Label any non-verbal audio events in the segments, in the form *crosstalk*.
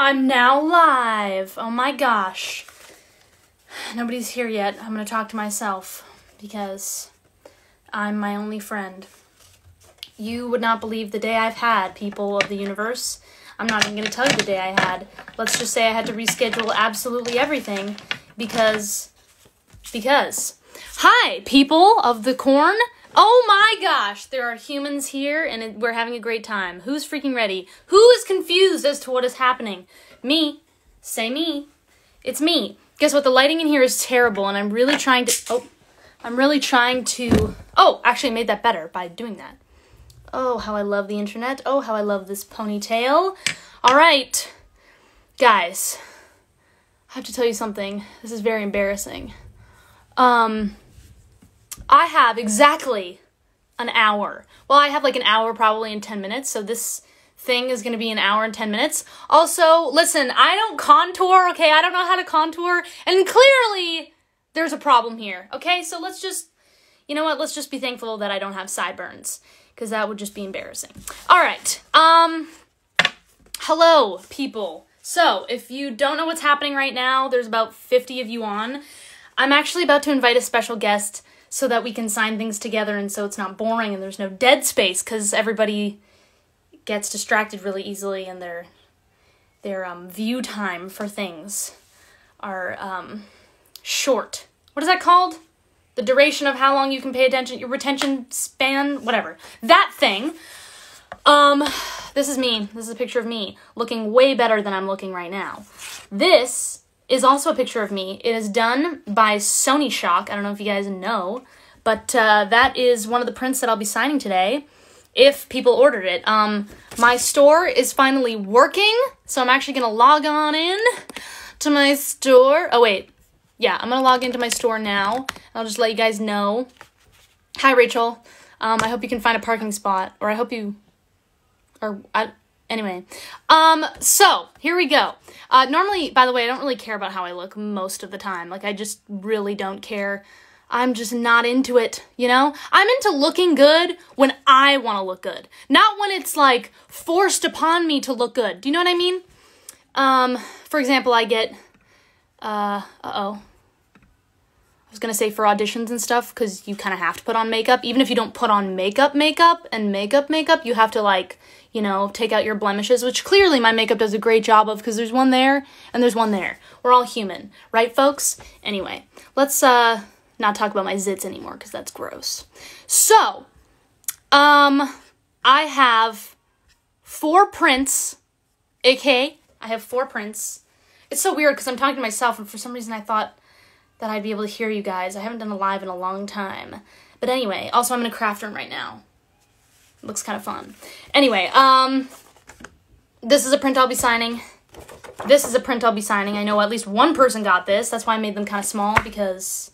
I'm now live. Oh my gosh. Nobody's here yet. I'm going to talk to myself because I'm my only friend. You would not believe the day I've had, people of the universe. I'm not even going to tell you the day I had. Let's just say I had to reschedule absolutely everything because. Because. Hi, people of the corn. Oh my gosh, there are humans here and we're having a great time. Who's freaking ready? Who is confused as to what is happening? Me. Say me. It's me. Guess what? The lighting in here is terrible and I'm really trying to. Oh. I'm really trying to. Oh, actually, I made that better by doing that. Oh, how I love the internet. Oh, how I love this ponytail. All right. Guys, I have to tell you something. This is very embarrassing. Um. I have exactly an hour. Well, I have like an hour probably in 10 minutes, so this thing is going to be an hour and 10 minutes. Also, listen, I don't contour, okay? I don't know how to contour, and clearly there's a problem here, okay? So let's just, you know what? Let's just be thankful that I don't have sideburns, because that would just be embarrassing. All right. Um, hello, people. So, if you don't know what's happening right now, there's about 50 of you on. I'm actually about to invite a special guest so that we can sign things together and so it's not boring and there's no dead space because everybody gets distracted really easily and their their um, view time for things are um, short. What is that called? The duration of how long you can pay attention, your retention span, whatever. That thing. Um, this is me. This is a picture of me looking way better than I'm looking right now. This is also a picture of me. It is done by Sony Shock. I don't know if you guys know, but uh, that is one of the prints that I'll be signing today if people ordered it. Um, my store is finally working, so I'm actually gonna log on in to my store. Oh wait, yeah, I'm gonna log into my store now. I'll just let you guys know. Hi, Rachel. Um, I hope you can find a parking spot, or I hope you, or I, Anyway, um, so here we go. Uh, normally, by the way, I don't really care about how I look most of the time. Like, I just really don't care. I'm just not into it, you know? I'm into looking good when I want to look good, not when it's like forced upon me to look good. Do you know what I mean? Um, for example, I get, uh, uh oh. I was gonna say for auditions and stuff, because you kind of have to put on makeup. Even if you don't put on makeup, makeup, and makeup, makeup, you have to like you know, take out your blemishes, which clearly my makeup does a great job of because there's one there and there's one there. We're all human, right, folks? Anyway, let's uh not talk about my zits anymore because that's gross. So, um, I have four prints, aka I have four prints. It's so weird because I'm talking to myself, and for some reason I thought that I'd be able to hear you guys. I haven't done a live in a long time. But anyway, also I'm in a craft room right now looks kind of fun. Anyway, um, this is a print I'll be signing. This is a print I'll be signing. I know at least one person got this. That's why I made them kind of small because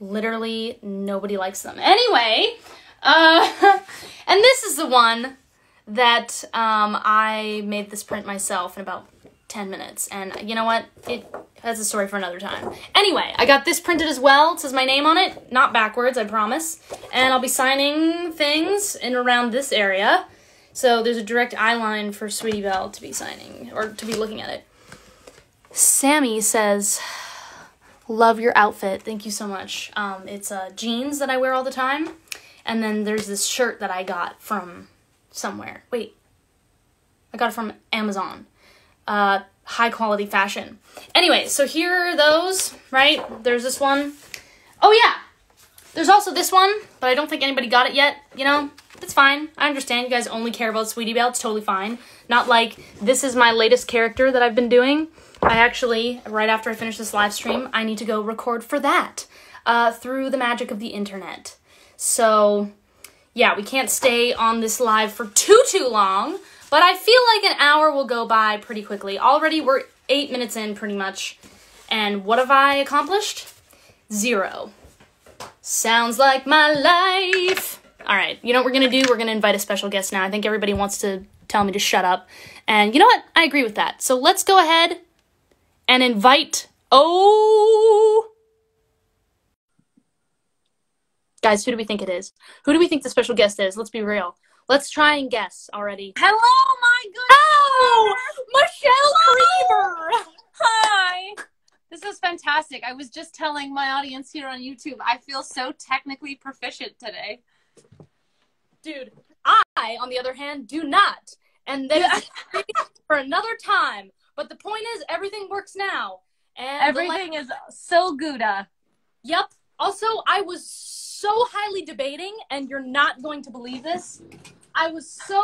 literally nobody likes them. Anyway, uh, *laughs* and this is the one that um, I made this print myself in about 10 minutes. And you know what? It that's a story for another time. Anyway, I got this printed as well. It says my name on it, not backwards, I promise. And I'll be signing things in around this area. So there's a direct eye line for Sweetie Belle to be signing, or to be looking at it. Sammy says, love your outfit. Thank you so much. Um, it's uh, jeans that I wear all the time. And then there's this shirt that I got from somewhere. Wait. I got it from Amazon. Uh, high quality fashion. Anyway, so here are those, right? There's this one. Oh yeah, there's also this one, but I don't think anybody got it yet, you know? It's fine. I understand you guys only care about Sweetie Belle. It's totally fine. Not like this is my latest character that I've been doing. I actually, right after I finish this live stream, I need to go record for that uh, through the magic of the internet. So, yeah, we can't stay on this live for too, too long. But I feel like an hour will go by pretty quickly. Already we're eight minutes in pretty much. And what have I accomplished? Zero. Sounds like my life. All right, you know what we're gonna do? We're gonna invite a special guest now. I think everybody wants to tell me to shut up. And you know what? I agree with that. So let's go ahead and invite. Oh. Guys, who do we think it is? Who do we think the special guest is? Let's be real. Let's try and guess already. Hello, my good. Oh, Michelle Hello. Hi. This is fantastic. I was just telling my audience here on YouTube, I feel so technically proficient today. Dude, I, on the other hand, do not. And then for another time. But the point is, everything works now. And everything is so good. Uh. Yep. Also, I was so highly debating, and you're not going to believe this. I was so,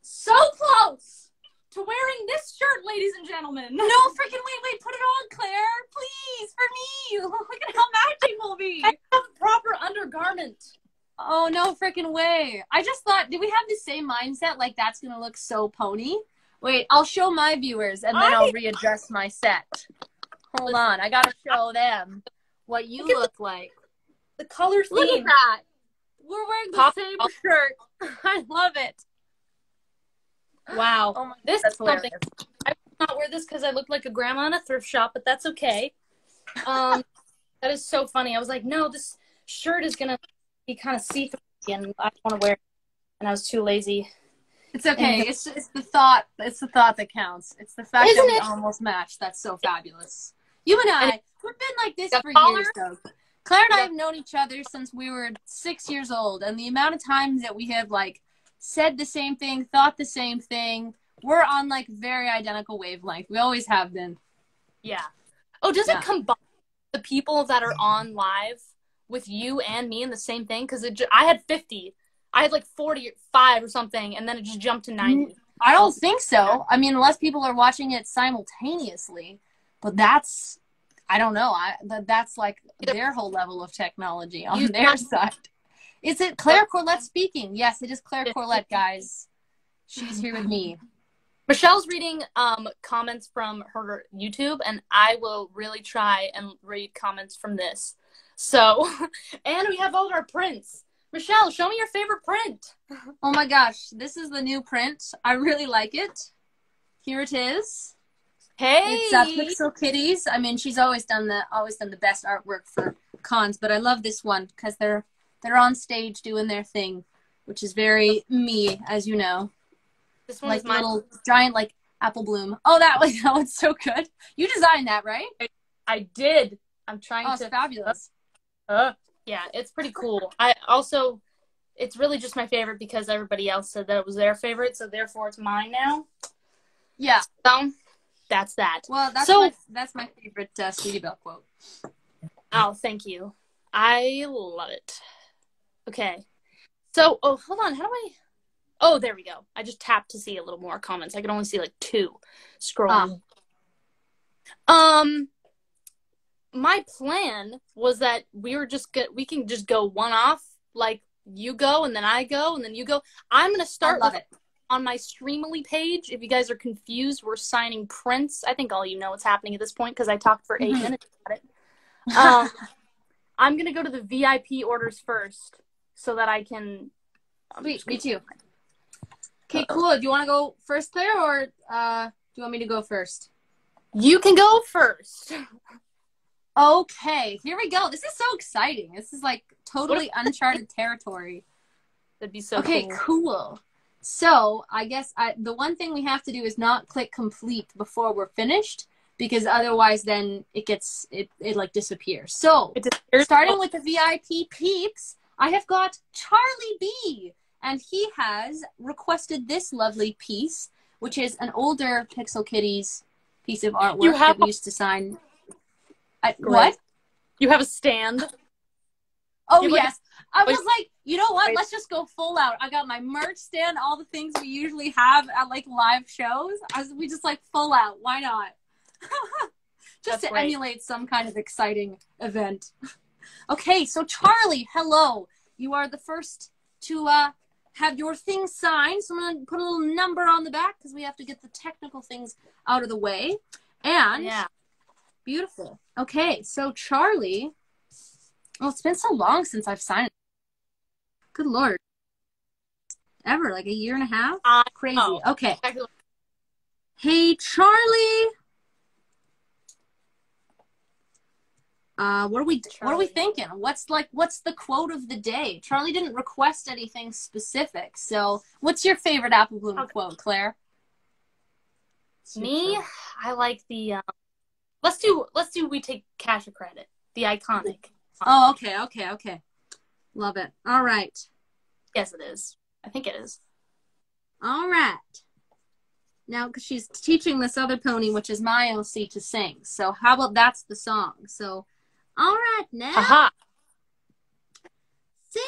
so close to wearing this shirt, ladies and gentlemen. No, freaking wait, wait, put it on, Claire, please, for me. Look at how matching we'll be. I have a proper undergarment. Oh no, freaking way! I just thought, did we have the same mindset? Like that's gonna look so pony. Wait, I'll show my viewers, and then I- I'll readjust my set. Hold on, I gotta show them what you Look at the- like. The color theme. Look at that. We're wearing the Pop- same shirt. *laughs* I love it. Wow. Oh my, This is something. hilarious. I will not wear this because I look like a grandma in a thrift shop, but that's okay. Um, *laughs* that is so funny. I was like, no, this shirt is gonna be kind of see through, and I don't want to wear. it. And I was too lazy. It's okay. It's it's the thought. It's the thought that counts. It's the fact that we it? almost matched. That's so fabulous. You and I, we've been like this The for collar? years, though. Claire and I have known each other since we were six years old, and the amount of times that we have like said the same thing, thought the same thing, we're on like very identical wavelength. We always have been. Yeah. Oh, does Yeah. it combine the people that are on live with you and me in the same thing? Because ju- I had fifty. I had like forty-five or something, and then it just jumped to ninety. Mm, I don't think so. I mean, unless people are watching it simultaneously, but that's I don't know. I that, that's like their whole level of technology on You- their side. Is it Claire Corlett speaking? Yes, it is Claire Corlett, guys. She's here with me. *laughs* Michelle's reading um, comments from her YouTube, and I will really try and read comments from this. So, *laughs* and we have all of our prints. Michelle, show me your favorite print. Oh my gosh, this is the new print. I really like it. Here it is. Hey, It's uh, Pixel Kitties. I mean, she's always done the always done the best artwork for cons, but I love this one because they're they're on stage doing their thing, which is very me, as you know. this one like is mine. little giant like apple bloom. Oh, that one, *laughs* that one's so good. You designed that, right? I did. I'm trying Oh, it's to. fabulous. Uh, yeah, it's pretty cool. I also, it's really just my favorite because everybody else said that it was their favorite, so therefore it's mine now. Yeah. So that's that. Well, that's So- my that's my favorite uh, Sweetie Belle quote. Oh, thank you. I love it. Okay. So, oh, hold on. How do I? Oh, there we go. I just tapped to see a little more comments. I can only see like two scrolling. Um, my plan was that we were just get we can just go one off. Like you go and then I go and then you go. I'm gonna start love with it. On my Streamily page. If you guys are confused, we're signing prints. I think all you know what's happening at this point because I talked for 8 Mhm. minutes about it. Um, *laughs* I'm gonna go to the VIP orders first so that I can. I'm Sweet, me too. Okay, cool. Do you want to go first, Claire, or uh, do you want me to go first? You can go first. *laughs* Okay, here we go. This is so exciting. This is like totally uncharted territory. That'd be so cool. okay, cool. cool. So I guess I, the one thing we have to do is not click complete before we're finished, because otherwise then it gets it, it like disappears. So disappears. starting with the VIP peeps, I have got Charlie B, and he has requested this lovely piece, which is an older Pixel Kitties piece of artwork You have that we used to sign. I, what? You have a stand. Oh You like- yes. I was like, you know what? Let's just go full out. I got my merch stand, all the things we usually have at like live shows. I was, we just like full out. Why not? *laughs* just That's to great. emulate some kind of exciting event. *laughs* okay, so Charlie, hello. You are the first to uh, have your thing signed. So I'm gonna put a little number on the back because we have to get the technical things out of the way. And Yeah. Beautiful. Okay, so Charlie. Oh, it's been so long since I've signed. Good lord. Ever like a year and a half? I Crazy. know. Okay. Exactly. Hey, Charlie. Uh, what are we? Charlie. What are we thinking? What's like? What's the quote of the day? Charlie didn't request anything specific, so what's your favorite Apple Bloom Okay. quote, Claire? Me, I like the um, let's do let's do we take cash or credit. The iconic. Oh, okay, okay, okay. Love it. All right. Yes, it is. I think it is. All right. Now, because she's teaching this other pony, which is my OC, to sing. So, how about that's the song? So, all right, now Aha. sing.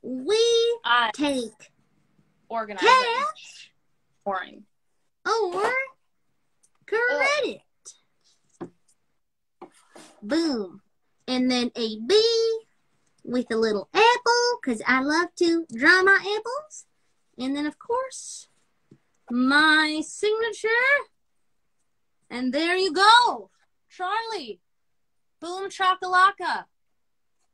We I take organize cash boring. or credit. Boom. And then a B with a little apple, because I love to draw my apples. And then, of course, my signature. And there you go. Charlie. Boom chakalaka.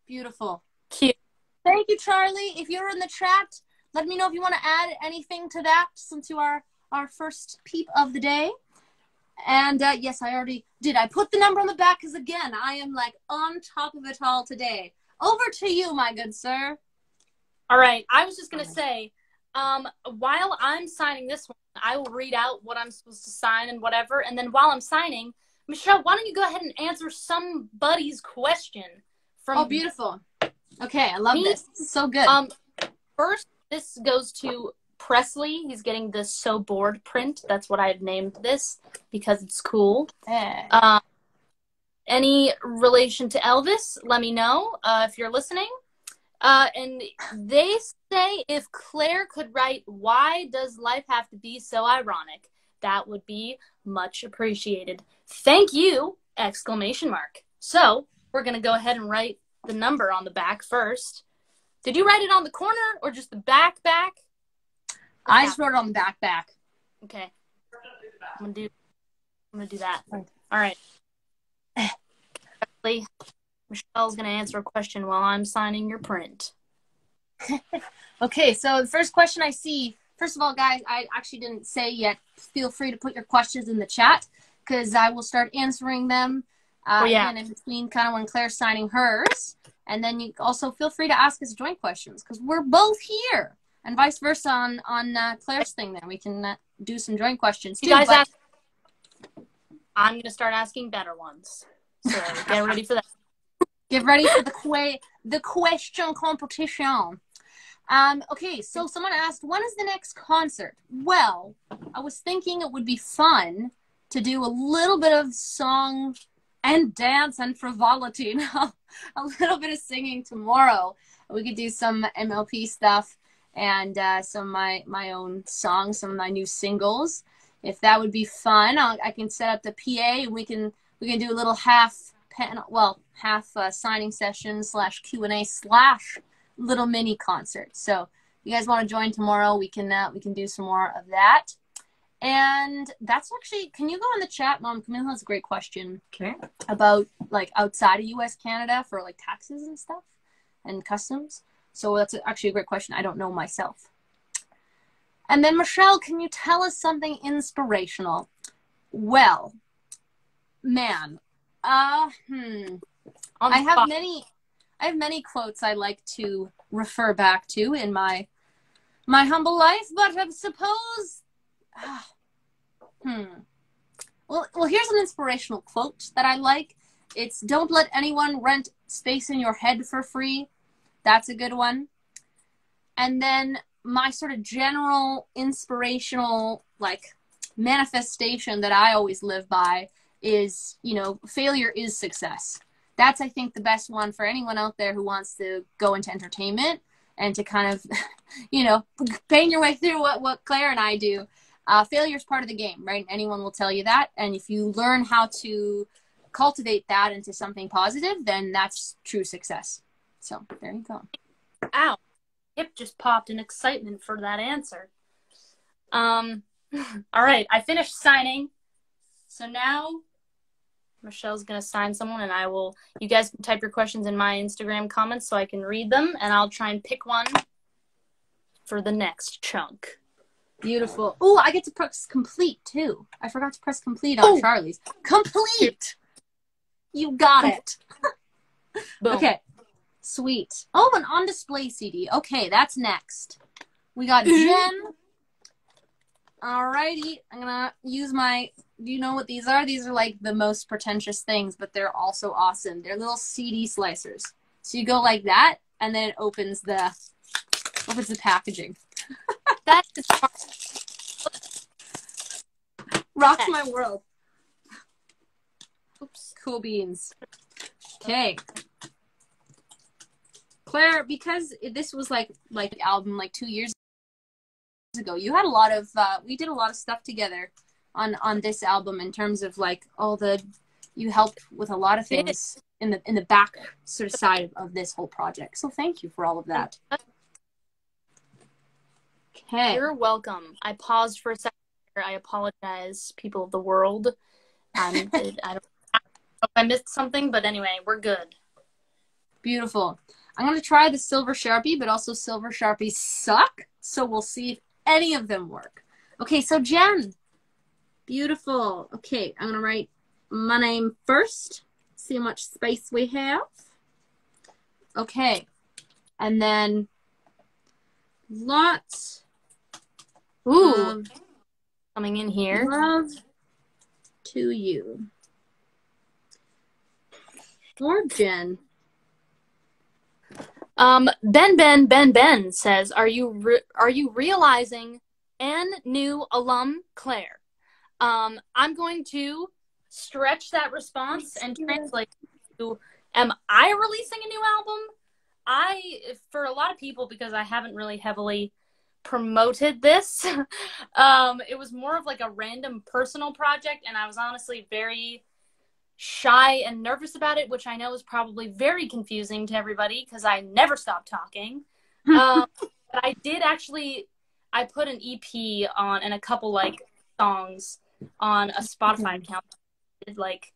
Beautiful. Cute. Thank you, Charlie. If you're in the chat, let me know if you want to add anything to that since you are our first peep of the day. And uh, yes, I already did. I put the number on the back because, again, I am like on top of it all today. Over to you, my good sir. All right. I was just gonna say, um, while I'm signing this one, I will read out what I'm supposed to sign and whatever, and then while I'm signing, Michelle, why don't you go ahead and answer somebody's question from Oh, beautiful. Okay, I love Me- this. This so good. Um, first, this goes to Presley. He's getting the "So Bored" print. That's what I've named this because it's cool. Eh. Um, any relation to Elvis? Let me know uh, if you're listening. Uh, and they say if Claire could write, "Why does life have to be so ironic?" That would be much appreciated. Thank you! Exclamation mark. So we're gonna go ahead and write the number on the back first. Did you write it on the corner or just the back back? I just wrote it on the back back. Okay. I'm gonna do I'm gonna do that. All right. Michelle's gonna answer a question while I'm signing your print. *laughs* Okay, so the first question I see, first of all, guys, I actually didn't say yet. Feel free to put your questions in the chat because I will start answering them. Uh, Oh, yeah. again, in between kind of when Claire's signing hers. And then you also feel free to ask us joint questions because we're both here. And vice versa on, on uh, Claire's thing there. We can uh, do some joint questions too. You guys but- ask I'm gonna start asking better ones. So get ready for that. *laughs* Get ready for the que- the question competition. Um, okay, so someone asked, when is the next concert? Well, I was thinking it would be fun to do a little bit of song and dance and frivolity, *laughs* you know, a little bit of singing tomorrow. We could do some MLP stuff and uh, some of my my own songs, some of my new singles. If that would be fun, I'll, I can set up the PA we can we can do a little half panel, well, half uh, signing session slash Q and A slash little mini concert. So if you guys want to join tomorrow, we can uh, we can do some more of that. And that's actually, can you go in the chat, Mom? Camille has a great question Okay. about like outside of U.S. Canada for like taxes and stuff and customs. So that's actually a great question. I don't know myself. And then Michelle, can you tell us something inspirational? Well, man, uh, hmm. I have many I have many quotes I like to refer back to in my my humble life, but I suppose ah, hmm. Well well here's an inspirational quote that I like. It's don't let anyone rent space in your head for free. That's a good one. And then my sort of general inspirational like manifestation that I always live by is, you know, failure is success that's I think the best one for anyone out there who wants to go into entertainment and to kind of, *laughs* you know, pain your way through what what Claire and I do. Uh, failure is part of the game, right? Anyone will tell you that, and if you learn how to cultivate that into something positive, then that's true success. So there you go. Ow. Hip just popped in excitement for that answer. Um, *laughs* all right, I finished signing. So now Michelle's going to sign someone, and I will. You guys can type your questions in my Instagram comments so I can read them, and I'll try and pick one for the next chunk. Beautiful. Oh, I get to press complete too. I forgot to press complete on Oh. Charlie's. Complete. You got it. *laughs* Okay. Sweet. Oh, an on display CD. Okay, that's next. We got mm-hmm. Jen. Alrighty. I'm gonna use my Do you know what these are? These are like the most pretentious things, but they're also awesome. They're little CD slicers. So you go like that, and then it opens the opens the packaging. *laughs* That is Rocks my world. oops. Cool beans. Okay. Claire, because this was like like album like two years ago, you had a lot of uh, we did a lot of stuff together on on this album in terms of like all the you helped with a lot of things in the in the back sort of side of this whole project. So thank you for all of that. Okay. You're welcome. I paused for a second. I apologize, people of the world. Um, *laughs* I don't I missed something, but anyway, we're good. Beautiful. I'm going to try the silver sharpie, but also silver sharpies suck. So we'll see if any of them work. Okay, so Jen. Beautiful. Okay, I'm going to write my name first. See how much space we have. Okay. And then lots Ooh, of coming in here. love to you. For Jen. Um, Ben Ben Ben Ben says, "Are you re- are you realizing N new alum Claire?" Um, I'm going to stretch that response and translate to, "Am I releasing a new album?" I, for a lot of people, because I haven't really heavily promoted this, *laughs* um, it was more of like a random personal project, and I was honestly very shy and nervous about it, which I know is probably very confusing to everybody because I never stop talking. *laughs* um, but I did actually, I put an EP on and a couple like songs on a Spotify account like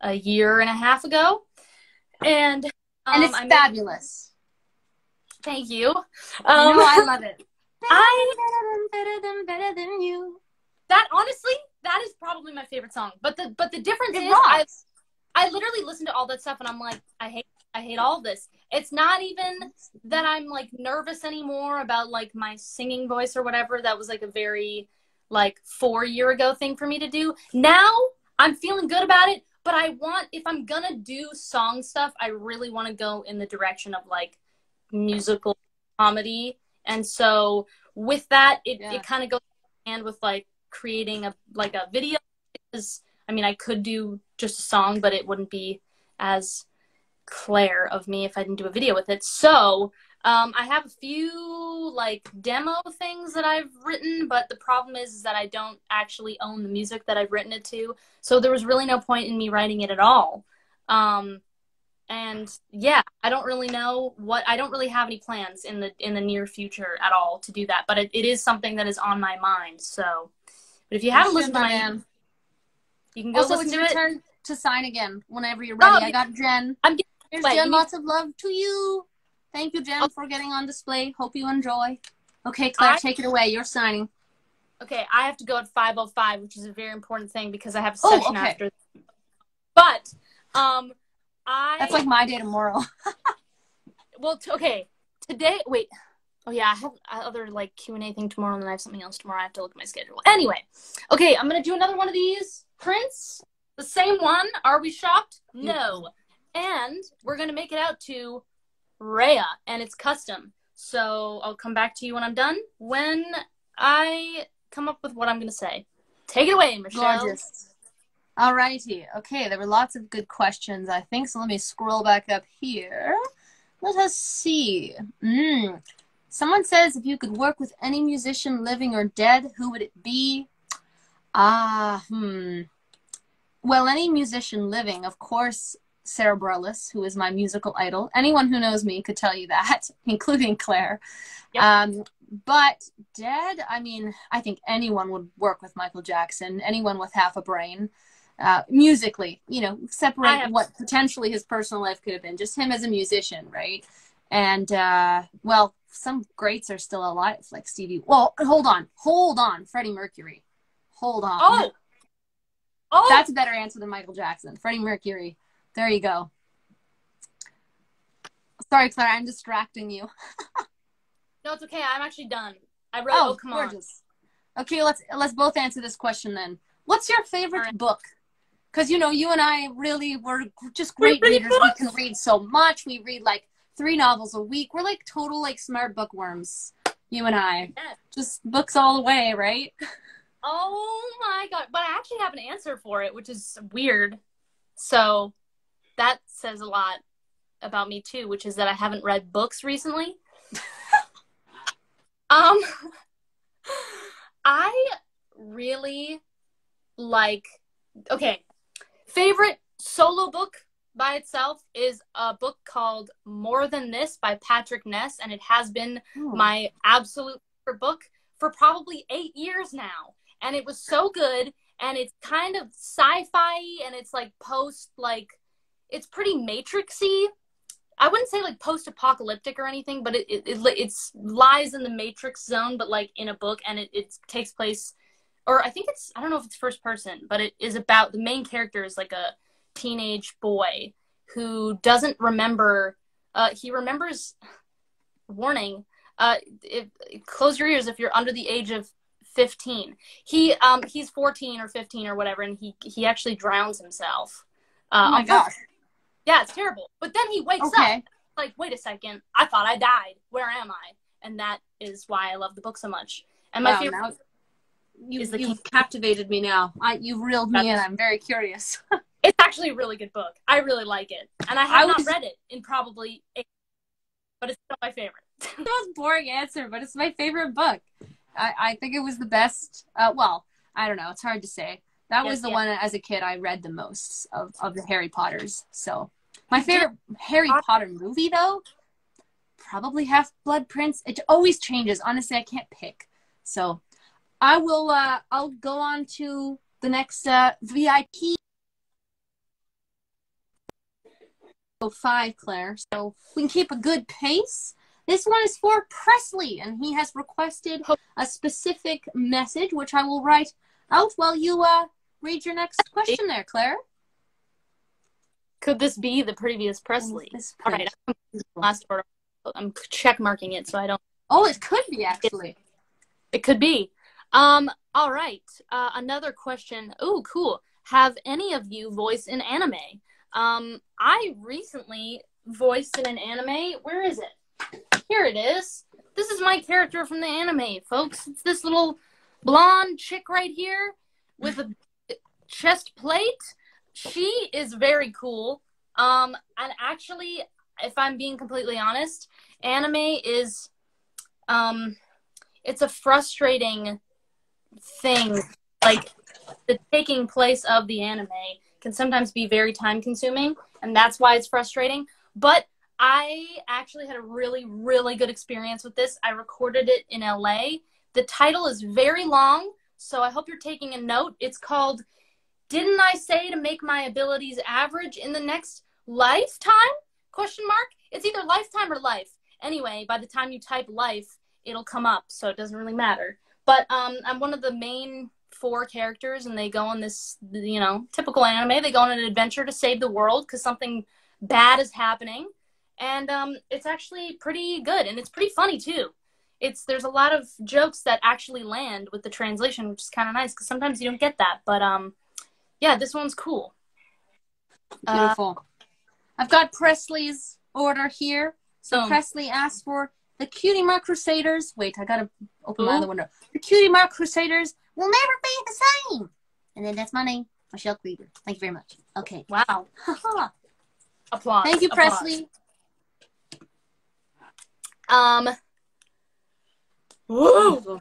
a year and a half ago, and um, and it's I made- fabulous. thank you. I Um, know, I love it. *laughs* I better than better than you. that honestly that is probably my favorite song. But the but the difference It is I. I literally listen to all that stuff and I'm like, I hate I hate all this. It's not even that I'm like nervous anymore about like my singing voice or whatever. That was like a very like four year ago thing for me to do. Now I'm feeling good about it, but I want if I'm gonna do song stuff, I really want to go in the direction of like musical comedy. And so with that, it, Yeah. it kind of goes hand with like creating a like a video because I mean I could do just a song, but it wouldn't be as Claire of me if I didn't do a video with it. So um, I have a few like demo things that I've written, but the problem is, is that I don't actually own the music that I've written it to. So there was really no point in me writing it at all. Um, and yeah, I don't really know what I don't really have any plans in the in the near future at all to do that. But it, it is something that is on my mind. So, but if you haven't listened to my my, man. you can go Also, listen it's to it. turn to sign again whenever you're ready. Oh, I got Jen. I'm getting- Here's Jen. you need- Lots of love to you. Thank you, Jen, Oh. for getting on display. Hope you enjoy. Okay, Claire, I- take it away. You're signing. Okay, I have to go at 5:05, which is a very important thing because I have a Oh, session okay. after. But um I That's like my day tomorrow. *laughs* well t- okay, today wait. Oh yeah, I have other like Q&A thing tomorrow and then I have something else tomorrow. I have to look at my schedule. Anyway, okay, I'm to do another one of these. Prince, the same one. Are we shocked? No. And we're to make it out to Rhea and it's custom. So, I'll come back to you when I'm done when I come up with what I'm to say. Take it away, Michelle. Gorgeous. All righty. Okay, there were lots of good questions, I think. So let me scroll back up here. Let us see. Mm. Someone says if you could work with any musician living or dead, who would it be? Ah, hmm. Well, any musician living, of course, Sara Bareilles, who is my musical idol. Anyone who knows me could tell you that, *laughs* including Claire. Yep. Um, but dead, I mean, I think anyone would work with Michael Jackson, anyone with half a brain. Uh, musically, you know, separate what potentially his personal life could have been, just him as a musician, right? And, uh, well, some greats are still alive, like Stevie. Well, hold on, hold on, Freddie Mercury. Hold on. Oh. Oh, That's a better answer than Michael Jackson. Freddie Mercury. There you go. Sorry, Claire, I'm distracting you. *laughs* no, it's okay. I'm actually done. I wrote, oh, oh come on. Okay, let's let's both answer this question then. What's your favorite right. book? Because you know, you and I really were just great readers. We can read so much. We read like three novels a week. We're like total like smart bookworms. You and I, Yeah. just books all the way, right? Oh my god! But I actually have an answer for it, which is weird. So that says a lot about me too, which is that I haven't read books recently. *laughs* um, I really like. Okay, favorite solo book by itself is a book called More Than This by Patrick Ness, and it has been hmm. my absolute favorite book for probably eight years now. And it was so good. And it's kind of sci fi and it's like post, like, it's pretty matrixy. I wouldn't say like post apocalyptic or anything, but it, it, it it's lies in the matrix zone, but like in a book. And it, it takes place, or I think it's, I don't know if it's first person, but it is about the main character is like a teenage boy who doesn't remember, uh, he remembers, warning, uh, if, close your ears if you're under the age of 15. He um he's 14 or 15 or whatever, and he he actually drowns himself. Uh, oh my gosh. Yeah, it's terrible. But then he wakes Okay. up like, wait a second, I thought I died. Where am I? And that is why I love the book so much. And my Wow, favorite now you, is the you've captivated me now. I, you've reeled me in. I'm very curious. *laughs* it's actually a really good book. I really like it, and I I have not read it in probably, eight, but it's still my favorite. *laughs* the most boring answer, but it's my favorite book. I, I think it was the best. Uh, well, I don't know. It's hard to say. That was the yes. one as a kid I read the most of, of the Harry Potters. So my favorite Harry Potter- Potter movie, though, probably Half Blood Prince. It always changes. Honestly, I can't pick. So I will. Uh, I'll go on to the next uh, VIP. Oh, Five, Claire. So we can keep a good pace. This one is for Presley, and he has requested a specific message, which I will write out while you uh, read your next question there, Claire. Could this be the previous Presley? This All right, I'm last order. I'm check marking it so I don't. Oh, it could be actually. It could be. Um. All right. Uh, another question. Oh, cool. Have any of you voiced in anime? Um, I recently voiced in an anime. Where is it? Here it is. This is my character from the anime, folks. It's this little blonde chick right here with a chest plate. She is very cool. Um, and actually, if I'm being completely honest, anime is, um, it's a frustrating thing. Like the taking place of the anime can sometimes be very time consuming, and that's why it's frustrating. But I actually had a really, really good experience with this. I recorded it in LA. The title is very long, so I hope you're taking a note. It's called Didn't I Say to Make My Abilities Average in the Next Lifetime? Question mark. It's either lifetime or life. Anyway, by the time you type life, it'll come up, so it doesn't really matter. But um, I'm one of the main four characters, and they go on this, you know, typical anime. They go on an adventure to save the world because something bad is happening, and um, it's actually pretty good, and it's pretty funny too. It's there's a lot of jokes that actually land with the translation, which is kind of nice because sometimes you don't get that. But um, yeah, this one's cool. Uh, Beautiful. I've got Presley's order here. So Boom. Presley asked for the Cutie Mark Crusaders. Wait, I gotta open my other window. The Cutie Mark Crusaders will never be the same. And then that's my name, Michelle Creber. Thank you very much. Okay. wow, *laughs* applause. Thank you, applause. Presley. Um. Woo!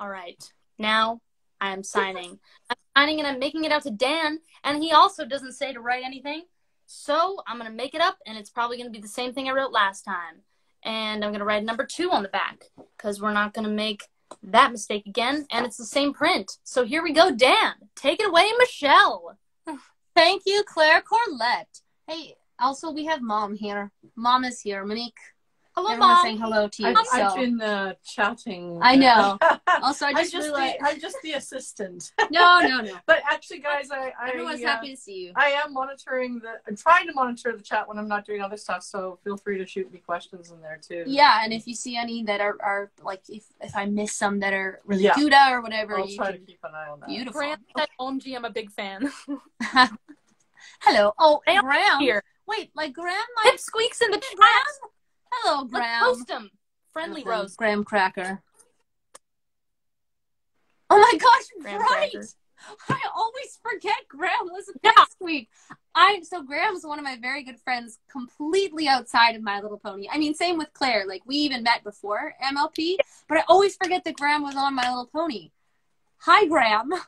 All right. Now I am signing. I'm signing and I'm making it out to Dan, and he also doesn't say to write anything. So I'm going to make it up, and it's probably going to be the same thing I wrote last time. And I'm going to write number two on the back because we're not going to make that mistake again. And it's the same print. So here we go, Dan. Take it away, Michelle. *sighs* Thank you, Claire Corlett. Hey, also we have mom here. Mom is here. Monique. Hello, Everyone's mom. saying hello to you. I've, so. I've been uh, chatting. I know. *laughs* also, I I'm just, just really the, I'm just the assistant. *laughs* no, no, no. *laughs* but actually, guys, I, I Everyone's uh, happy to see you. I am monitoring the. I'm trying to monitor the chat when I'm not doing other stuff. So feel free to shoot me questions in there too. Yeah, and if you see any that are, are like if if I miss some that are really Yeah. Gouda or whatever, I'll you try can to keep an eye on that. beautiful. Graham said, "OMG, I'm a big fan." Hello. Oh, Graham Graham. Here, Wait, like Graham, like squeaks in the chat. Graham. Hello, Let's Graham. post him. Friendly Graham, rose. Graham Cracker. Oh my gosh, Graham right. Cracker. I always forget Graham was Yeah. next week. I so Graham is one of my very good friends, completely outside of My Little Pony. I mean, same with Claire. Like we even met before MLP, but I always forget that Graham was on My Little Pony. Hi, Graham. *laughs*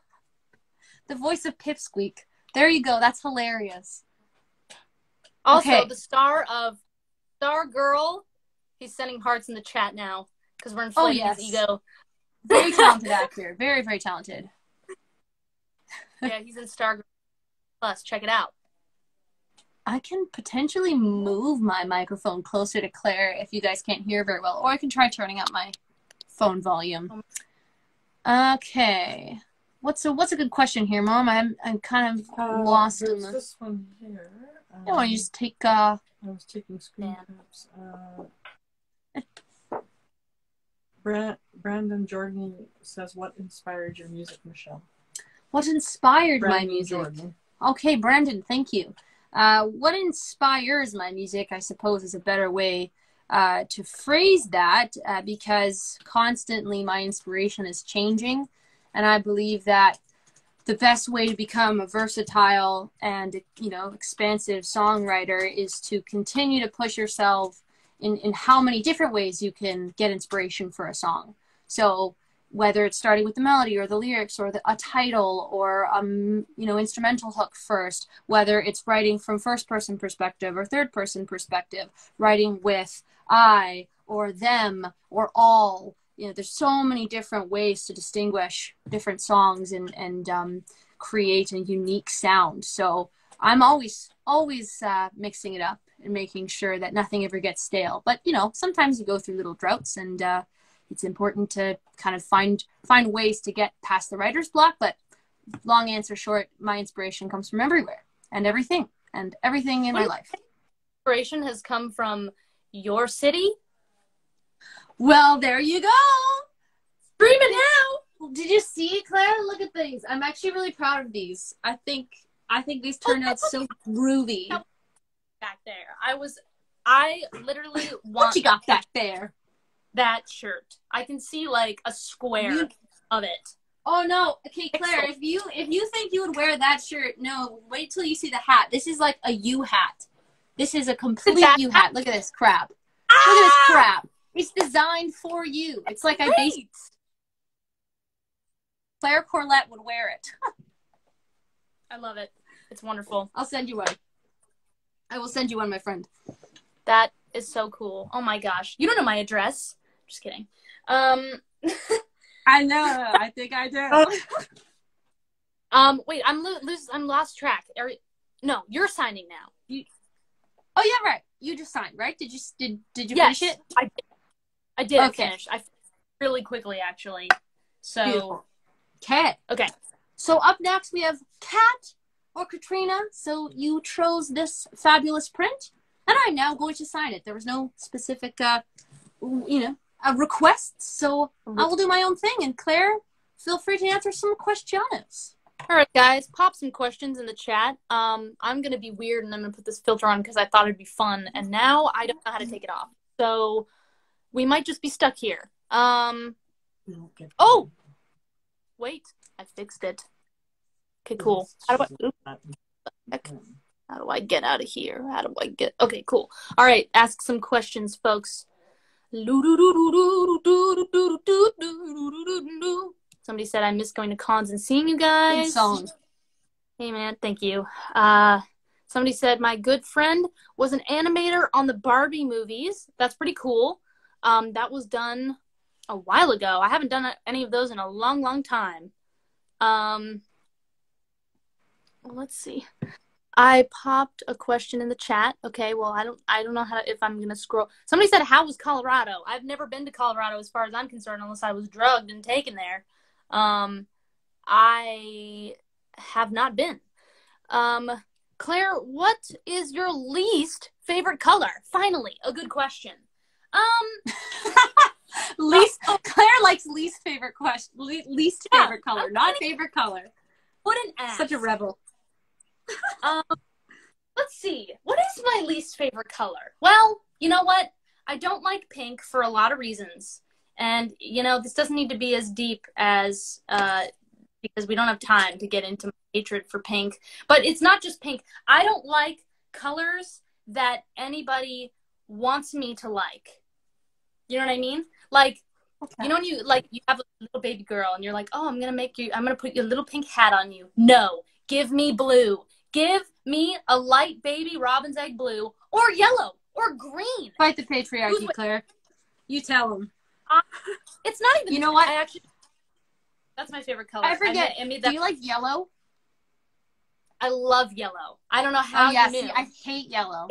The voice of Pipsqueak. There you go. That's hilarious. Also, Okay. the star of Stargirl. He's sending hearts in the chat now because we're Oh, inflating yes. his ego. Very talented actor. Very, very talented. *laughs* Yeah, he's in Stargirl Plus. Check it out. I can potentially move my microphone closer to Claire if you guys can't hear very well, or I can try turning up my phone volume. Okay. What's a what's a good question here, Mom? I'm I'm kind of Uh, lost in there's the. this one here. Um, No, you just take uh. I was taking screen caps. Uh, Bra- Brandon Jordan says, "What inspired your music, Michelle?" What inspired my music? Jordan. Okay, Brandon, thank you. Uh, what inspires my music, I suppose, is a better way uh, to phrase that uh, because constantly my inspiration is changing. And I believe that the best way to become a versatile and, you know, expansive songwriter is to continue to push yourself in, in how many different ways you can get inspiration for a song. So, whether it's starting with the melody or the lyrics or the, a title or um you know instrumental hook first whether it's writing from first person perspective or third person perspective writing with i or them or all you know there's so many different ways to distinguish different songs and and um, create a unique sound. So i'm always always uh, mixing it up and making sure that nothing ever gets stale. But you know sometimes you go through little droughts and uh, it's important to kind of find find ways to get past the writer's block. But long answer short my inspiration comes from everywhere and everything and everything in my life. Inspiration has come from your city. Well there you go Stream it now. did you see claire look at these i'm actually really proud of these i think i think these turned out so groovy Back there, I was. I literally want. *laughs* what want you got back there that shirt. I can see like a square You- of it. Oh no. Okay, Claire, if you if you think you would wear that shirt, no, wait till you see the hat. This is like a U hat. This is a complete U hat. Look at this crap. Look at this ah! crap. It's designed for you. It's like I based Claire Corlett would wear it. I love it. It's wonderful. I'll send you one. I will send you one, my friend. That is so cool. Oh my gosh. You don't know my address. Just kidding. Um *laughs* I know. I think I do. *laughs* um wait, I'm lo- lose I'm lost track. Are, no, you're signing now. You oh yeah, right. You just signed, right? Did you did did you yes, finish it? I did. I did I Okay. finished. I really quickly actually. So Beautiful. Okay. okay. So up next we have Kat or Katrina. So you chose this fabulous print, and I'm now going to sign it. There was no specific, uh, you know, uh, request, so I will do my own thing. And Claire, feel free to answer some questions. All right, guys, pop some questions in the chat. Um, I'm gonna be weird and I'm gonna put this filter on because I thought it'd be fun, and now I don't know how to take it off. So we might just be stuck here. Um, You don't get- oh, wait, I fixed it. Okay, cool. How do I? oop, heck. How do I get out of here? How do I get? Okay, cool. All right, ask some questions, folks. Somebody said I miss going to cons and seeing you Good guys. song. Hey man, thank you. Uh, somebody said my good friend was an animator on the Barbie movies. That's pretty cool. Um, that was done a while ago. I haven't done any of those in a long, long time. Um, let's see. I popped a question in the chat. Okay, well, I don't I don't know how if I'm gonna scroll. Somebody said, "How was Colorado?" I've never been to Colorado, as far as I'm concerned, unless I was drugged and taken there. Um, I have not been. Um, Claire, what is your least favorite color? Finally, a good question. Um, *laughs* least *laughs* Claire likes least favorite question. Le- least Yeah, favorite color, not favorite color. What an ask. Such a rebel. *laughs* Um, let's see. What is my least favorite color? Well, you know what? I don't like pink for a lot of reasons. And, you know, this doesn't need to be as deep as, uh, because we don't have time to get into my hatred for pink. But it's not just pink. I don't like colors that anybody wants me to like. You know what I mean? Like, you know when you like you have a little baby girl and you're like, oh, I'm gonna make you, I'm gonna put your little pink hat on you. No, give me blue. Give me a light baby robin's egg blue or yellow or green. Fight the patriarchy, Who's- Claire. You tell them. Um, it's not even. You know what? I actually. That's my favorite color. I forget. I, I made Do you like yellow? I love yellow. I don't know oh, how oh yeah, you knew. see, I hate yellow.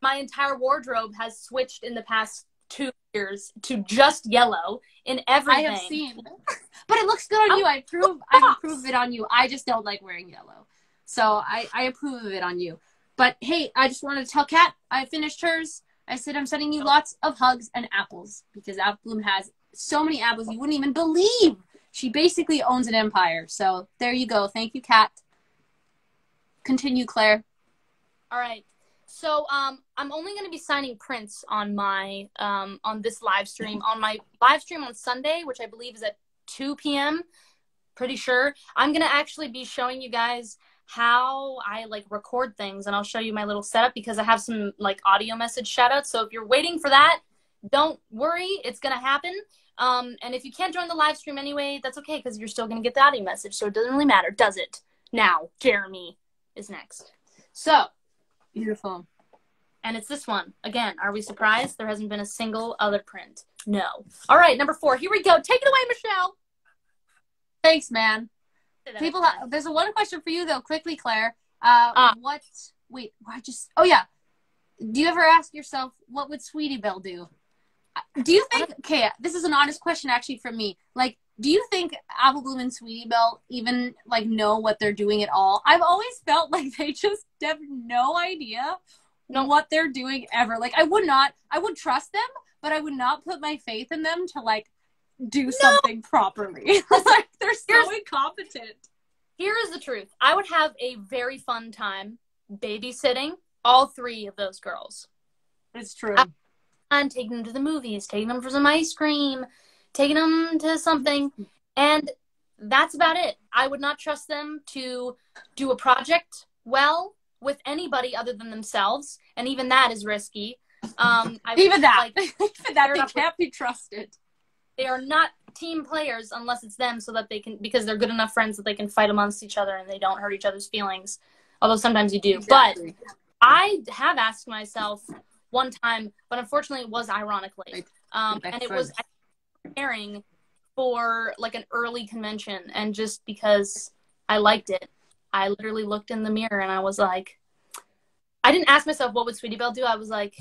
my entire wardrobe has switched in the past two years to just yellow in every I have seen, *laughs* but it looks good on I'm you. I approve. I approve of it on you. I just don't like wearing yellow, so I I approve of it on you. But hey, I just wanted to tell Kat I finished hers. I said I'm sending you lots of hugs and apples because Apple Bloom has so many apples you wouldn't even believe. She basically owns an empire. So there you go. Thank you, Kat. Continue, Claire. All right. So um, I'm only going to be signing prints on my um, on this live stream on my live stream on Sunday, which I believe is at 2 p.m. Pretty sure I'm going to actually be showing you guys how I like record things, and I'll show you my little setup because I have some like audio message shout shoutouts. So if you're waiting for that, don't worry, it's going to happen. Um, and if you can't join the live stream anyway, that's okay because you're still going to get the audio message. So it doesn't really matter, does it? Now, Jeremy is next. So. Beautiful. And it's this one. Again, are we surprised? There hasn't been a single other print. No. All right, number four. Here we go. Take it away, Michelle. Thanks, man. People, ha- there's a one question for you though. Quickly, Claire. Uh, Ah. what? Wait, I just. Oh yeah. Do you ever ask yourself what would Sweetie Belle do? Uh, Do you think? Okay, this is an honest question actually from me. Like, do you think Apple Bloom and Sweetie Belle even like know what they're doing at all? I've always felt *laughs* like they just have no idea No. what they're doing ever. Like, I would not. I would trust them, but I would not put my faith in them to like do something properly. *laughs* like, they're so Here's- incompetent. Here is the truth. I would have a very fun time babysitting all three of those girls. It's true. I- And taking them to the movies, taking them for some ice cream, taking them to something. And that's about it. I would not trust them to do a project well with anybody other than themselves. And even that is risky. Um, I Even that, like, *laughs* even that, they can't be trusted. they are not team players unless it's them so that they can because they're good enough friends that they can fight amongst each other and they don't hurt each other's feelings although sometimes you do but i have asked myself one time but unfortunately it was ironically um, and it was friends. Preparing for like an early convention and just because i liked it i literally looked in the mirror and i was like i didn't ask myself what would sweetie belle do i was like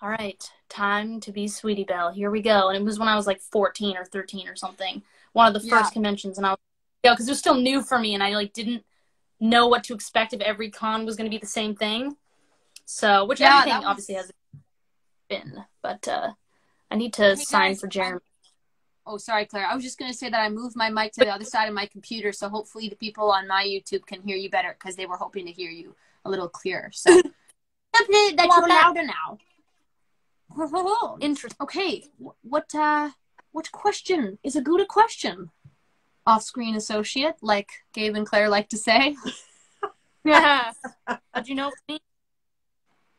all right, time to be Sweetie Belle. Here we go. And it was when I was like 14 or 13 or something, one of the Yeah. first conventions. And I was, you know, because it was still new for me and I like didn't know what to expect if every con was going to be the same thing. So, which Yeah, everything was- obviously has been. But uh, I need to sign for Jeremy. Oh, sorry, Claire. I was just going to say that I moved my mic to the other side of my computer, so hopefully the people on my YouTube can hear you better because they were hoping to hear you a little clearer. So *laughs* that you're louder now. Interesting. Okay, what uh, what question is a good question? Off-screen associate, like Gabe and Claire like to say. *laughs* Yeah. Did you know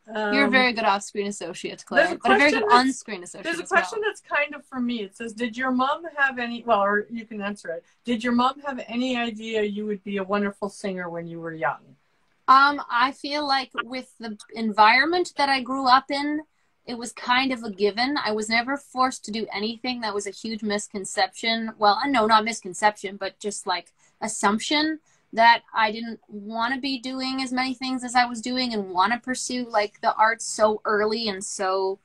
me? You're a Um, very good off-screen associate, Claire, a but a very good on-screen associate. There's a as well. question that's kind of for me. It says, "Did your mom have any? Well, or you can answer it. Did your mom have any idea you would be a wonderful singer when you were young?" Um, I feel like with the environment that I grew up in, it was kind of a given. I was never forced to do anything that was a huge misconception. Well, uh, no, not misconception, but just like assumption that I didn't want to be doing as many things as I was doing and want to pursue like the arts so early and so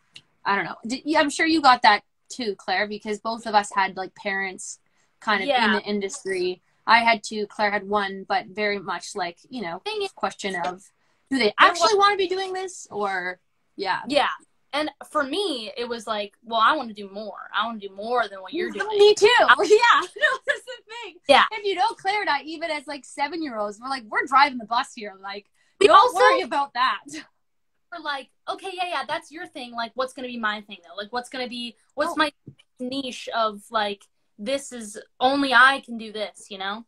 I don't know. Yeah, I'm sure you got that too, Claire, because both of us had like parents kind of in the industry. I had two, Claire had one, but very much like, you know, question of do they actually want to be doing this or yeah. Yeah. And for me, it was like, well, I want to do more. I want to do more than what you're *laughs* doing. Me too. *laughs* *laughs* yeah, no, that's the thing. Yeah. If you know Claire and I, even as like seven year olds, we're like, we're driving the bus here. Like, We don't also- worry about that. We're like, okay, yeah, yeah, that's your thing. Like, what's gonna be my thing though? Like, what's gonna be what's Oh. my niche of like this is only I can do this. You know,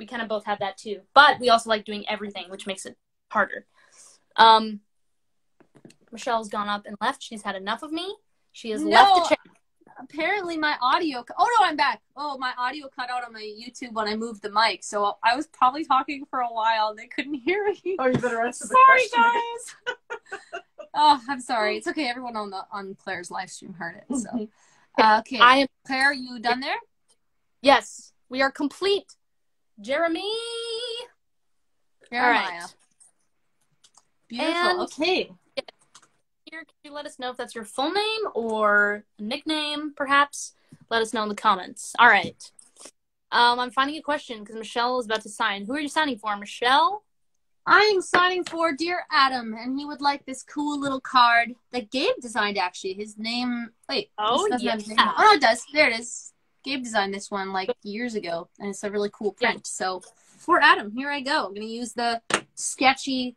we kind of both have that too. But we also like doing everything, which makes it harder. Um, Michelle's gone up and left. She's had enough of me. She has No. left the chair. Apparently, my audio. Oh no, I'm back. Oh, my audio cut out on my YouTube when I moved the mic, so I was probably talking for a while. and They couldn't hear me. Oh, you better answer the Sorry, question. guys. *laughs* oh, I'm sorry. It's okay. Everyone on the on Claire's live stream heard it. So, *laughs* uh, okay, I am Claire, you done there? yes, we are complete. Jeremy. Jeremiah. right. Beautiful. And- okay. Here, can you let us know if that's your full name or a nickname, perhaps? Let us know in the comments. All right. Um, I'm finding a question because Michelle is about to sign. Who are you signing for, Michelle? I'm signing for Dear Adam, and he would like this cool little card that Gabe designed. Actually, his name. Wait. Oh, this doesn't have his name. yeah. Oh no, it does. There it is. Gabe designed this one like years ago, and it's a really cool print. So for Adam, here I go. I'm gonna use the sketchy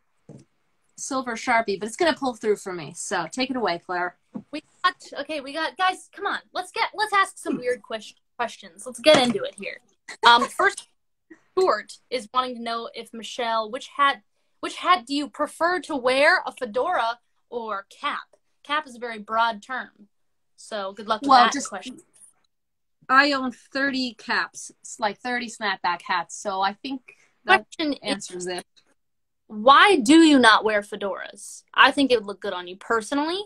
silver sharpie, but it's gonna pull through for me. So take it away, Claire. We got okay. We got guys. Come on. Let's get. Let's ask some weird ques- questions. Let's get into it here. Um, *laughs* first, Stuart is wanting to know if Michelle, which hat, which hat do you prefer to wear, a fedora or cap? Cap is a very broad term, so good luck with Well, that just- question. I own 30 caps, it's like 30 snapback hats. So I think that Question is, answers it. Why do you not wear fedoras? I think it would look good on you personally.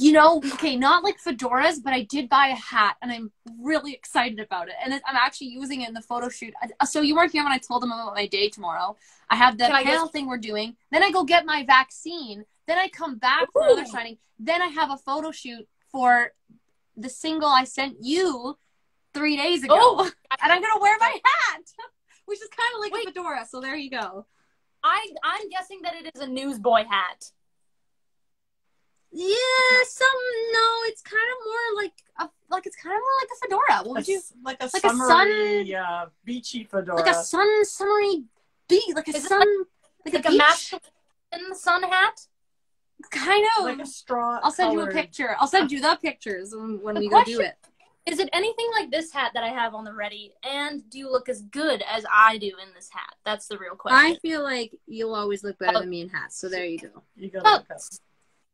You know, okay, not like fedoras, but I did buy a hat, and I'm really excited about it. And it- I'm actually using it in the photo shoot. So you weren't here when I told them about my day tomorrow. I have the Can panel thing we're doing. Then I go get my vaccine. Then I come back for another Ooh. signing. Then I have a photo shoot for the single I sent you three days ago, Oh. *laughs* and I'm gonna wear my hat, *laughs* which is kind of like Wait. a fedora. So there you go. I I'm guessing that it is a newsboy hat. Yeah, some no, it's kind of more like a like it's kind of more like a fedora. What would you like a like a summery, uh, beachy fedora. like a sun summery beat like a Is sun like, Like a, a beach? masculine sun hat. kind of. like a straw. I'll send you a picture. I'll send you the pictures when, when The we go do it. Is it anything like this hat that I have on the ready? And do you look as good as I do in this hat? That's the real question. I feel like you'll always look better Oh. than me in hats. So there you go. You gotta Oh,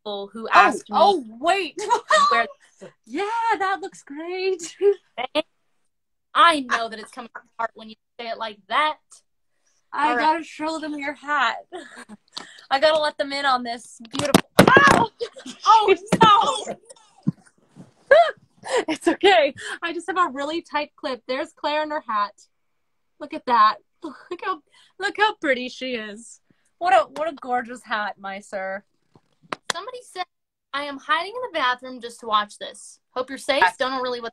people who Oh, asked me oh wait. *laughs* where *laughs* yeah, that looks great. I know that it's coming from the heart when you say it like that. I All right. gotta show them your hat. *laughs* I gotta let them in on this beautiful. Ow! Oh no! *laughs* it's okay. I just have a really tight clip. There's Claire in her hat. Look at that. *laughs* Look how look how pretty she is. What a what a gorgeous hat, my sir. Somebody said I am hiding in the bathroom just to watch this. Hope you're safe. Don't know really what.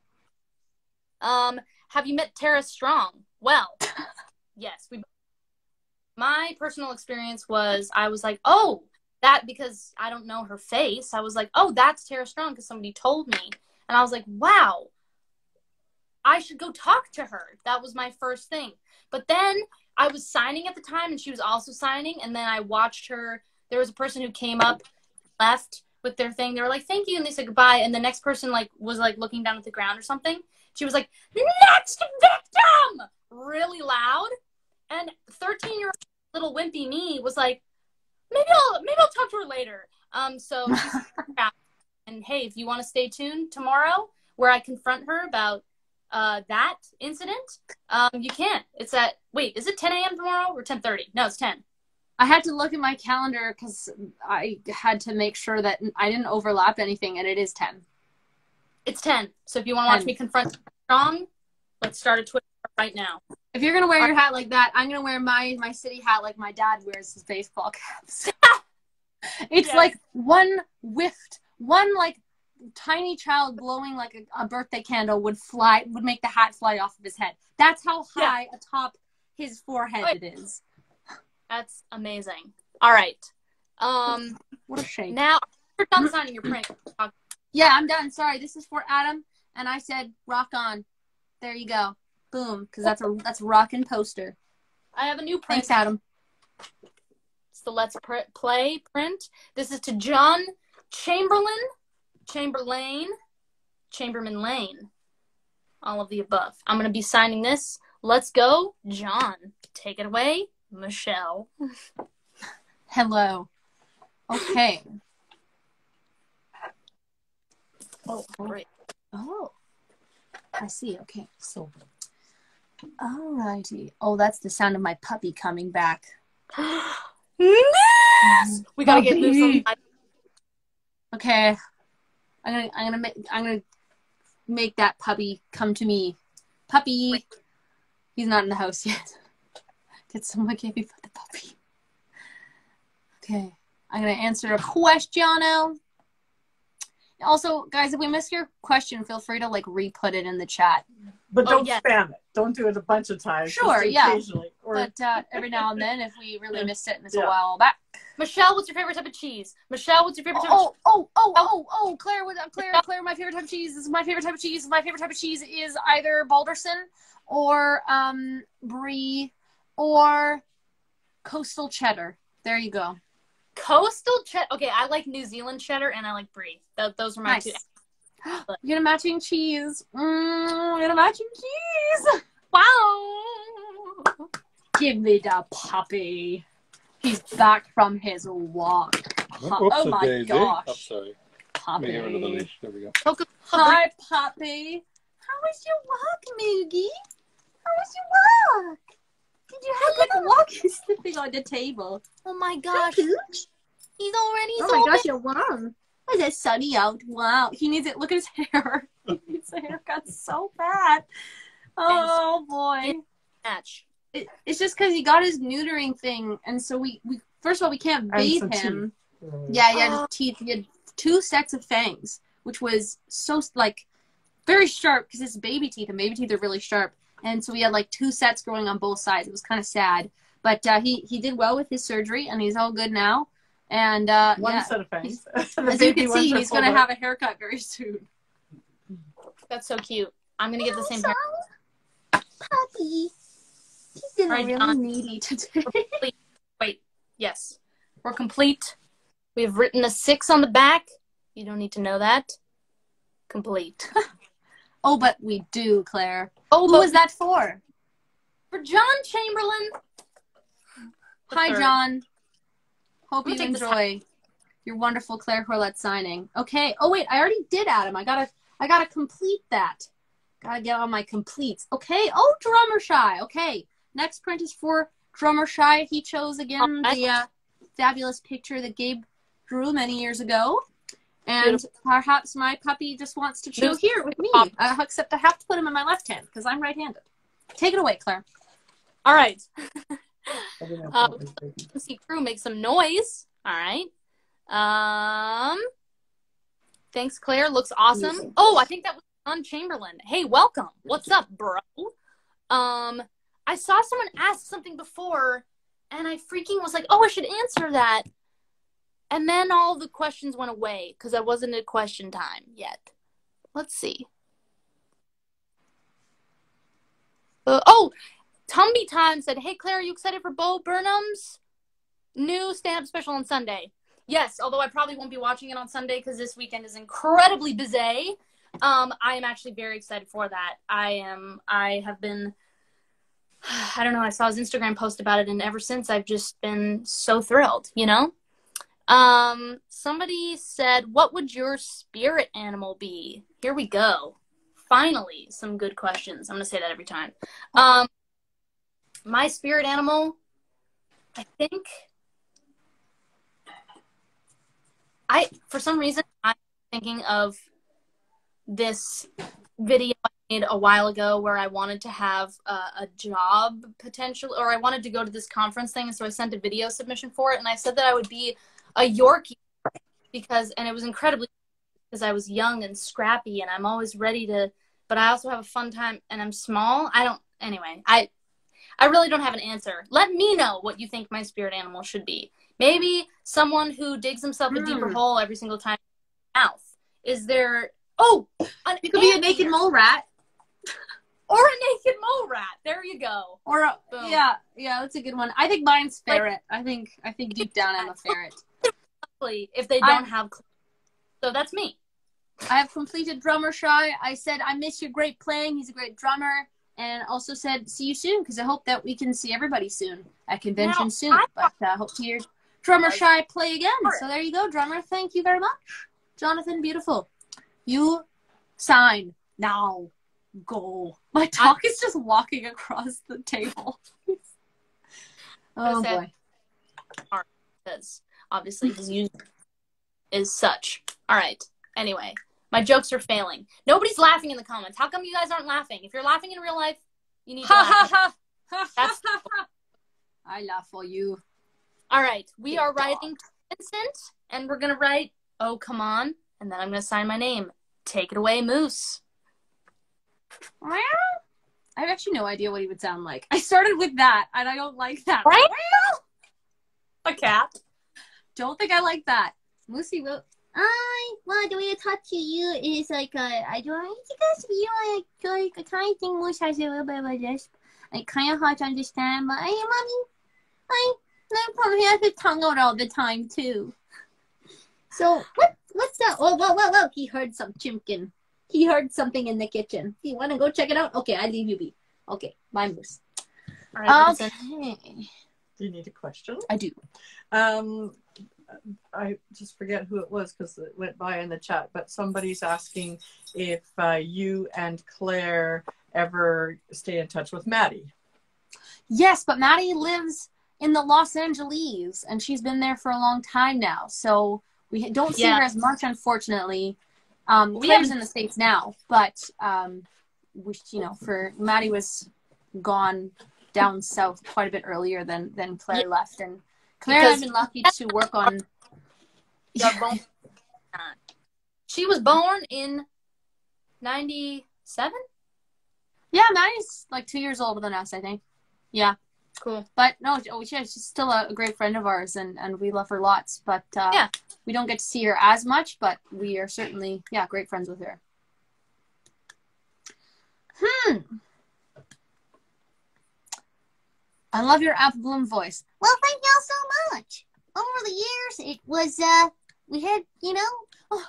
Um, have you met Tara Strong? Well, *laughs* yes. We. My personal experience was I was like, oh, that because I don't know her face. I was like, oh, that's Tara Strong because somebody told me, and I was like, wow, I should go talk to her. That was my first thing. But then I was signing at the time, and she was also signing, and then I watched her. There was a person who came up, left with their thing. They were like, "Thank you," and they said goodbye. And the next person like was like looking down at the ground or something. She was like, "Next victim!" really loud, and thirteen year old little wimpy me was like, "Maybe I'll maybe I'll talk to her later." Um, so she's *laughs* and hey, if you want to stay tuned tomorrow, where I confront her about uh that incident, um, you can. It's at wait, is it 10 a.m. tomorrow or 10:30? No, it's 10. I had to look at my calendar because I had to make sure that I didn't overlap anything, and it is ten. It's 10. So if you want to watch 10. me confront strong, let's Let's start a Twitter right now. If you're gonna wear your hat like that, I'm gonna wear my my city hat like my dad wears his baseball caps. *laughs* it's Yes. like one whiffed, one like tiny child blowing like a, a birthday candle would fly would make the hat fly off of his head. That's how Yeah. high atop his forehead Wait. it is. That's amazing. All right. Um. What a shame. Now you're done signing your print. Yeah, I'm done. Sorry, this is for Adam, and I said rock on. There you go. Boom, because that's a that's a rockin' poster. I have a new print. Thanks, Adam. It's the Let's Pr- Play print. This is to John Chamberlain, Chamberlain, Chamberlain Lane. All of the above. I'm going to be signing this. Let's go, John. Take it away, Michelle. *laughs* Hello. Okay. Oh, great. Oh, I see. Okay. So, alrighty. Oh, that's the sound of my puppy coming back. *gasps* Yes! We got to get loose. On- Okay. I'm gonna I'm gonna make I'm gonna make that puppy come to me. Puppy. Wait. He's not in the house *laughs* yet. Did someone give me the puppy? Okay. I'm gonna answer a question now. Also, guys, if we miss your question, feel free to like re-put it in the chat. But Oh, don't yeah. spam it. Don't do it a bunch of times. Sure, yeah. Occasionally. Or But uh, every now and then, if we really missed it and it's a while back. Michelle, what's your favorite type of cheese? Michelle, what's your favorite type Oh, of oh, oh, oh, oh, Claire, what, Claire, Claire, my favorite type of cheese is my favorite type of cheese. My favorite type of cheese is either Balderson or um, Brie or coastal cheddar. There you go. Coastal cheddar. Okay, I like New Zealand cheddar and I like brie. Th- those are my Nice. two. *gasps* You get a matching cheese. Mm, get a matching cheese. Wow. Give me the puppy. He's back from his walk. Pu- oh my daisy. gosh. I'm sorry. Let me get the leash. There we go. Coca- Hi, puppy. How was your walk, Moogie? How was your walk? Did you have a good walk? He's sleeping on the table. Oh my gosh. Pooch. He's already Oh so my gosh, big. you're warm. Is it sunny out? Wow. He needs it. Look at his *laughs* hair. he needs a haircut so bad. Oh boy. Match. It, it's just because he got his neutering thing, and so we, we first of all we can't bathe him. teeth. Yeah, he had his teeth. He had two sets of fangs, which was so like very sharp because it's baby teeth, and baby teeth are really sharp. And so we had like two sets growing on both sides. It was kind of sad, but uh, he he did well with his surgery, and he's all good now. And uh, One yeah, set of fangs. *laughs* As you can see, he's gonna have a haircut very soon. That's so cute. I'm gonna get the same hair. Puppy, he's right, really John. needy today. *laughs* Wait. Yes. We're complete. We have written a six on the back. You don't need to know that. Complete. *laughs* oh, but we do, Claire. Oh, Who was that for? for John Chamberlain. The Hi, third. John. Hope you gonna take this enjoy your wonderful Claire Corlett signing. Okay. Oh wait, I already did Adam. I gotta I gotta complete that. Gotta get on my completes. Okay. Oh, drummer shy. Okay. Next print is for drummer shy. He chose again Okay. the uh, fabulous picture that Gabe drew many years ago. And Beautiful. perhaps my puppy just wants to chill Beautiful. here with me. Uh, except I have to put him in my left hand because I'm right-handed. Take it away, Claire. All right. I didn't have one of these. Let's see crew make some noise. All right. Um. Thanks, Claire. Looks awesome. Oh, I think that was John Chamberlain. Hey, welcome. What's up, bro? Um, I saw someone ask something before, and I freaking was like, "Oh, I should answer that." And then all the questions went away because I wasn't at question time yet. Let's see. Uh, oh, Tumby Time said, "Hey Claire, are you excited for Bo Burnham's new stand-up special on Sunday?" Yes, although I probably won't be watching it on Sunday because this weekend is incredibly busy. Um, I am actually very excited for that. I am. I have been. *sighs* I don't know. I saw his Instagram post about it, and ever since I've just been so thrilled. You know. Um, somebody said, "What would your spirit animal be?" Here we go. Finally, some good questions. I'm gonna say that every time. Um, my spirit animal, I think. I for some reason I'm thinking of this video I a while ago where I wanted to have a, a job potential, or I wanted to go to this conference thing. So I sent a video submission for it, and I said that I would be a Yorkie because, and it was incredibly because I was young and scrappy, and I'm always ready to. But I also have a fun time, and I'm small. I don't. Anyway, I I really don't have an answer. Let me know what you think my spirit animal should be. Maybe someone who digs himself a deeper Hmm. hole every single time. Mouth. Is there? Oh, an You could be a naked mole rat. Or a naked mole rat. There you go. Or a, Boom. yeah, yeah, that's a good one. I think mine's Like- ferret. I think I think deep down I'm a ferret. If they don't have, cl- so that's me. I have completed drummer shy. I said I miss your great playing. He's a great drummer, and also said see you soon because I hope that we can see everybody soon at convention Now, soon. I- but uh, hope to hear drummer Like- shy play again. So there you go, drummer. Thank you very much, Jonathan. Beautiful. You sign now. Go. My talk is just walking across the table. *laughs* oh boy. Because obviously his use is such. All right. Anyway, my jokes are failing. Nobody's laughing in the comments. How come you guys aren't laughing? If you're laughing in real life, you need to Ha laugh. ha ha. That's- *laughs* I laugh for you. All right, we Good are dog. writing Vincent, and we're gonna write "Oh come on," and then I'm gonna sign my name. Take it away, Moose. I have actually no idea what he would sound like. I started with that, and I don't like that. Right? A cat. Don't think I like that. Lucy will. I well, the way I talk to you is like uh, I don't. It's because you like like a kind of think Moose has a little bit of a lisp. Like kind of hard to understand, but hey, mommy, I I probably have the tongue out all the time too. So what what's that? Oh, whoa, whoa, whoa! He heard some chimkin. He heard something in the kitchen. You want to go check it out? Okay, I leave you be. Okay, bye, Moose. All right, Okay, Do you need a question? I do. Um, I just forget who it was because it went by in the chat, but somebody's asking if uh, you and Claire ever stay in touch with Maddie. Yes, but Maddie lives in the Los Angeles, and she's been there for a long time now. So we don't see Yeah. her as much, unfortunately. Um, We Claire's in the states now, but um, we, you know, for Maddie was gone down south quite a bit earlier than than Claire left, and Claire and I've been lucky *laughs* to work on. *laughs* She was born in '97. Yeah, Maddie's like two years older than us, I think. Yeah, Cool. but no, oh, yeah, she's still a great friend of ours, and and we love her lots. But uh, Yeah. we don't get to see her as much, but we are certainly yeah great friends with her. Hmm. I love your apple bloom voice. Well, thank y'all so much. Over the years, it was uh, we had you know. Oh,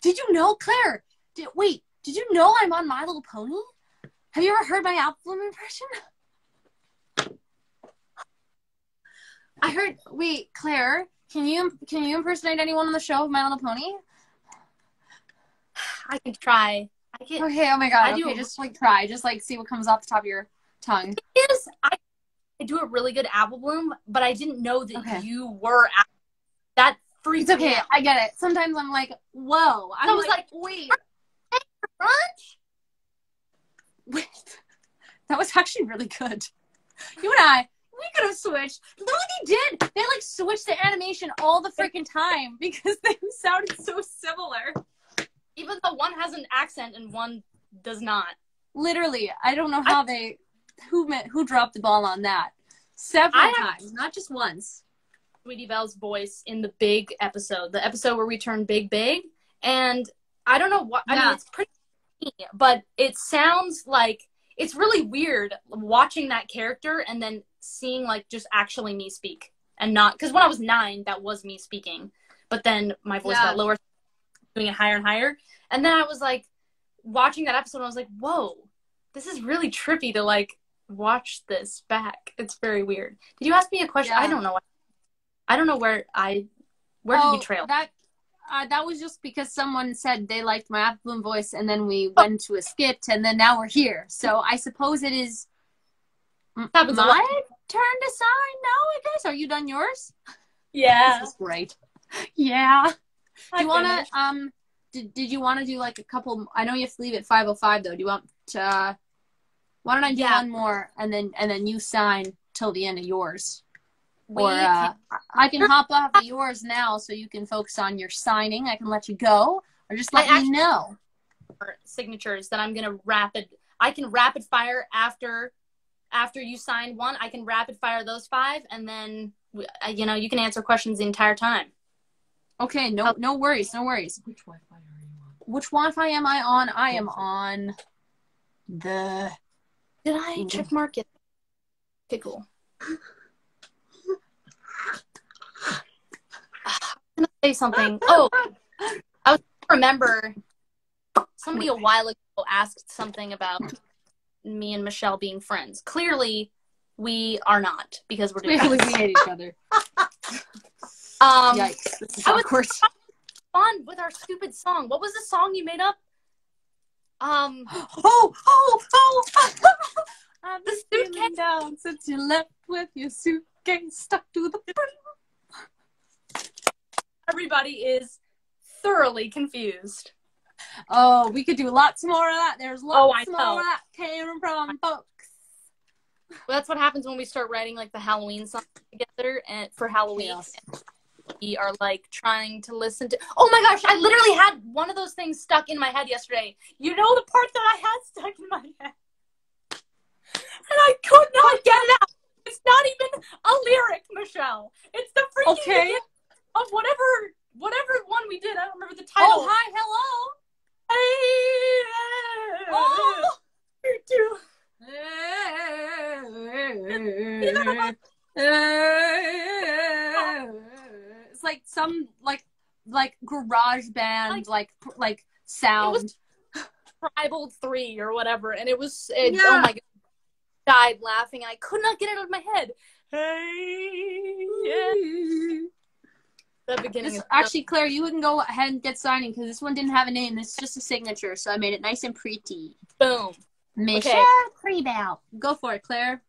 did you know, Claire? Did, wait, did you know I'm on My Little Pony? Have you ever heard my apple bloom impression? I heard. Wait, Claire, can you can you impersonate anyone on the show of My Little Pony? I can try. I can. Okay. Oh my god. I do okay, a- just like try. Just like see what comes off the top of your tongue. Is I, I do a really good apple bloom, but I didn't know that Okay. you were. Apple. That freaks It's okay. out. I get it. Sometimes I'm like, whoa. I'm I was like, like, wait, Brunch? wait. *laughs* That was actually really good. You and I, we could have switched. Look they did. They like switched the animation all the freaking time because they sounded so similar. Even though one has an accent and one does not. Literally, I don't know how they who meant who dropped the ball on that. Several I have- times, not just once. Sweetie Belle's voice in the big episode, the episode where we turn big big, and I don't know what I mean. It's pretty, but it sounds like it's really weird watching that character and then seeing like just actually me speak and not because when I was nine, that was me speaking, but then my voice Yeah. got lower, doing it higher and higher, and then I was like watching that episode, and I was like, whoa, this is really trippy to like watch this back. It's very weird. Did you ask me a question? Yeah. I don't know. I don't know where I where did oh, we trail? That uh, that was just because someone said they liked my Apple voice, and then we went to a skit, and then now we're here. So I suppose it is m- Happens a my lot. Turn to sign now. I guess. Are you done yours? Yeah. *laughs* This is great. Yeah. Do you want to um did, did you want to do like a couple? I know you have to leave at five oh five though. Do you want to? Uh, why don't I do Yeah. one more and then and then you sign till the end of yours? We or uh, can- I can hop off of yours now so you can focus on your signing. I can let you go, or just let I me know. signatures that I'm gonna rapid. I can rapid fire after after you sign one. I can rapid fire those five, and then uh, you know you can answer questions the entire time. Okay, no no worries, no worries. Which Wi-Fi are you on? Which Wi-Fi am I on? I am on the. Did I Mhm. check mark it? Okay, cool. *laughs* *sighs* I'm gonna say something. Oh, I remember somebody a while ago asked something about me and Michelle being friends. Clearly, we are not because we're doing Clearly, *laughs* we hate each other. *laughs* Um, Yikes! This is I was- awkward. fun with our stupid song. What was the song you made up? Um, *gasps* Oh, oh, oh! *laughs* I'm The suitcase. down since you left with your suitcase stuck to the everybody is thoroughly confused. Oh, we could do lots more of that. There's Oh, lots I more know. of that came from folks. Well, that's what happens when we start writing like the Halloween song together and for Halloween. Chaos. We are like trying to listen to. Oh my gosh! I literally had one of those things stuck in my head yesterday. You know the part that I had stuck in my head, and I could not get it out. It's not even a lyric, Michelle. It's the freaking Okay. of whatever whatever one we did. I don't remember the oh, title. Oh, hi, hello. Oh. It's like some like like garage band like like, like sound. Tribal Three or whatever, and it was it, oh Yeah. oh my god, died laughing, and I could not get it out of my head. Hey, yeah. The beginning This, is actually, Claire, you can go ahead and get signing because this one didn't have a name. It's just a signature, so I made it nice and pretty. boom. Michelle Prevout. Go for it, Claire.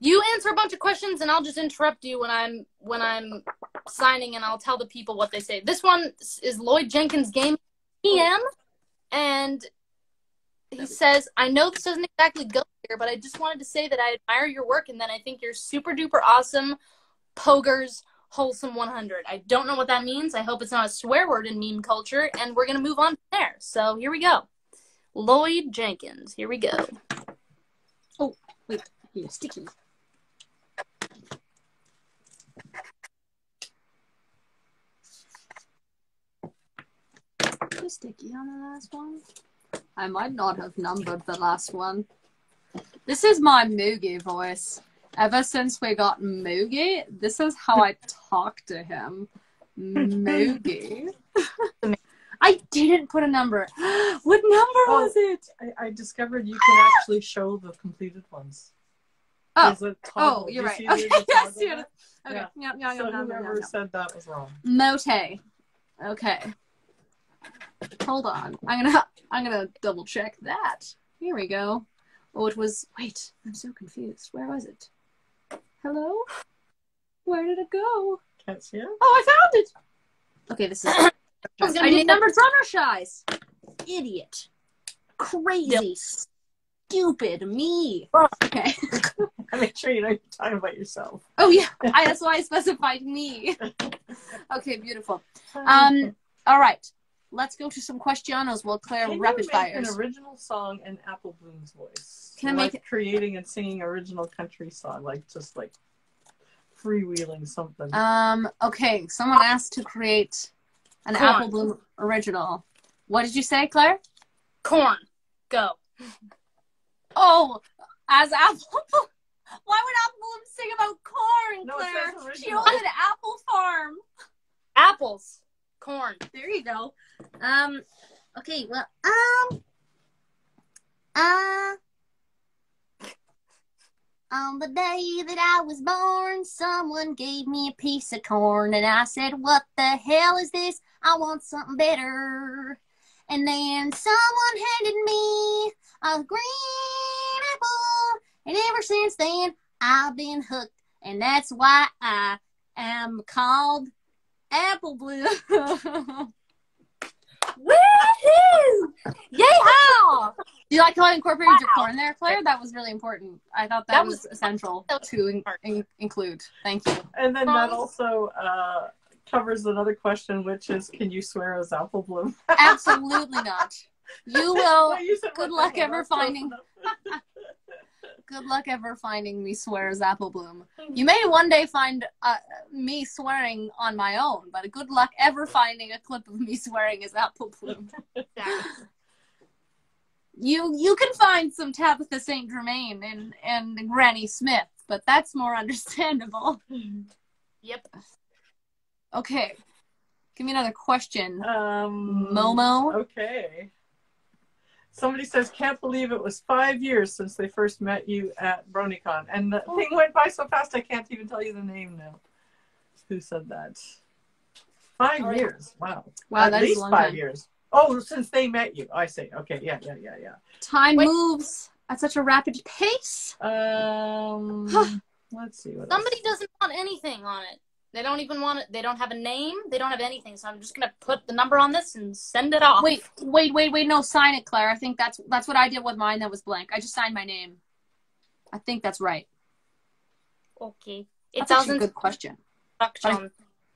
You answer a bunch of questions, and I'll just interrupt you when I'm when I'm signing, and I'll tell the people what they say. This one is Lloyd Jenkins game PM, and he says, "I know this doesn't exactly go here, but I just wanted to say that I admire your work, and that I think you're super duper awesome, poggers." Wholesome 100. I don't know what that means. I hope it's not a swear word in meme culture, and we're gonna move on from there. So here we go. Lloyd Jenkins. Here we go. Oh, wait. Sticky. Sticky on the last one. I might not have numbered the last one. This is my Moogie voice. Ever since we got Moogie, this is how I talk to him. Moogie. *laughs* I didn't put a number. *gasps* what number Oh. was it? I, I discovered you can actually show the completed ones. Oh. There's a toggle. Oh, you're right. see Okay, *laughs* yes, toggle yeah. Okay. Yeah. Yeah, yeah, So yeah, yeah, whoever yeah, yeah. said that was wrong. Mote. Okay. Hold on. I'm gonna *laughs* I'm gonna double check that. Here we go. Oh, it was. Wait, I'm so confused. Where was it? Hello. Where did it go? Can't see it? Oh, I found it. Okay, this is. *coughs* I was gonna I make did number drummer shies. Idiot. Crazy. Stupid me. Okay. I *laughs* make sure you know you're talking about yourself. Oh yeah. *laughs* I, that's why I specified me. *laughs* okay, beautiful. Um. All right. Let's go to some questionos while Claire Can you rapid make fires. an original song in Apple Bloom's voice? Can I like make creating and singing original country song, like just like freewheeling something? Um. Okay. Someone asked to create an Corn. Apple Bloom original. What did you say, Claire? Corn. Go. Oh, as Apple. Why would Apple Bloom sing about corn, Claire? says She original. owns an apple farm. Apples. Corn. There you go. Um. Okay. Well. Um. Uh. On the day that I was born, someone gave me a piece of corn, and I said, What the hell is this? I want something better. And then someone handed me a green apple, and ever since then, I've been hooked, and that's why I am called Apple Blue. Woo! *laughs* Woohoo! Yeehaw! Do you like how I incorporated your corn there, Claire? That was really important. I thought that, That was, was- essential to in- in- include. Thank you. And then that Um, also uh, covers another question, which is, can you swear as Apple Bloom? Absolutely not. You *laughs* will. You good luck ever finding- enough. *laughs* Good luck ever finding me swear as Apple Bloom. You may one day find uh, me swearing on my own, but good luck ever finding a clip of me swearing as Apple Bloom. *laughs* You you can find some Tabitha St. Germain and and Granny Smith, but that's more understandable. Yep. Okay, give me another question. Um, Momo? Okay. Somebody says, can't believe it was five years since they first met you at BronyCon. And the thing went by so fast, I can't even tell you the name now. Who said that? Five Oh, yeah. years. Wow. Wow, At that is least a long five time. years. Oh, since they met you. I see. Okay. Yeah, yeah, yeah, yeah. Time Wait. moves at such a rapid pace. Um, *sighs* let's see. What Somebody else. doesn't want anything on it. They don't even want it. They don't have a name. They don't have anything. So I'm just gonna put the number on this and send it off. Wait, wait, wait, wait. No, sign it, Claire. I think that's that's what I did with mine. That was blank. I just signed my name. I think that's right. Okay. It That's doesn't. good question.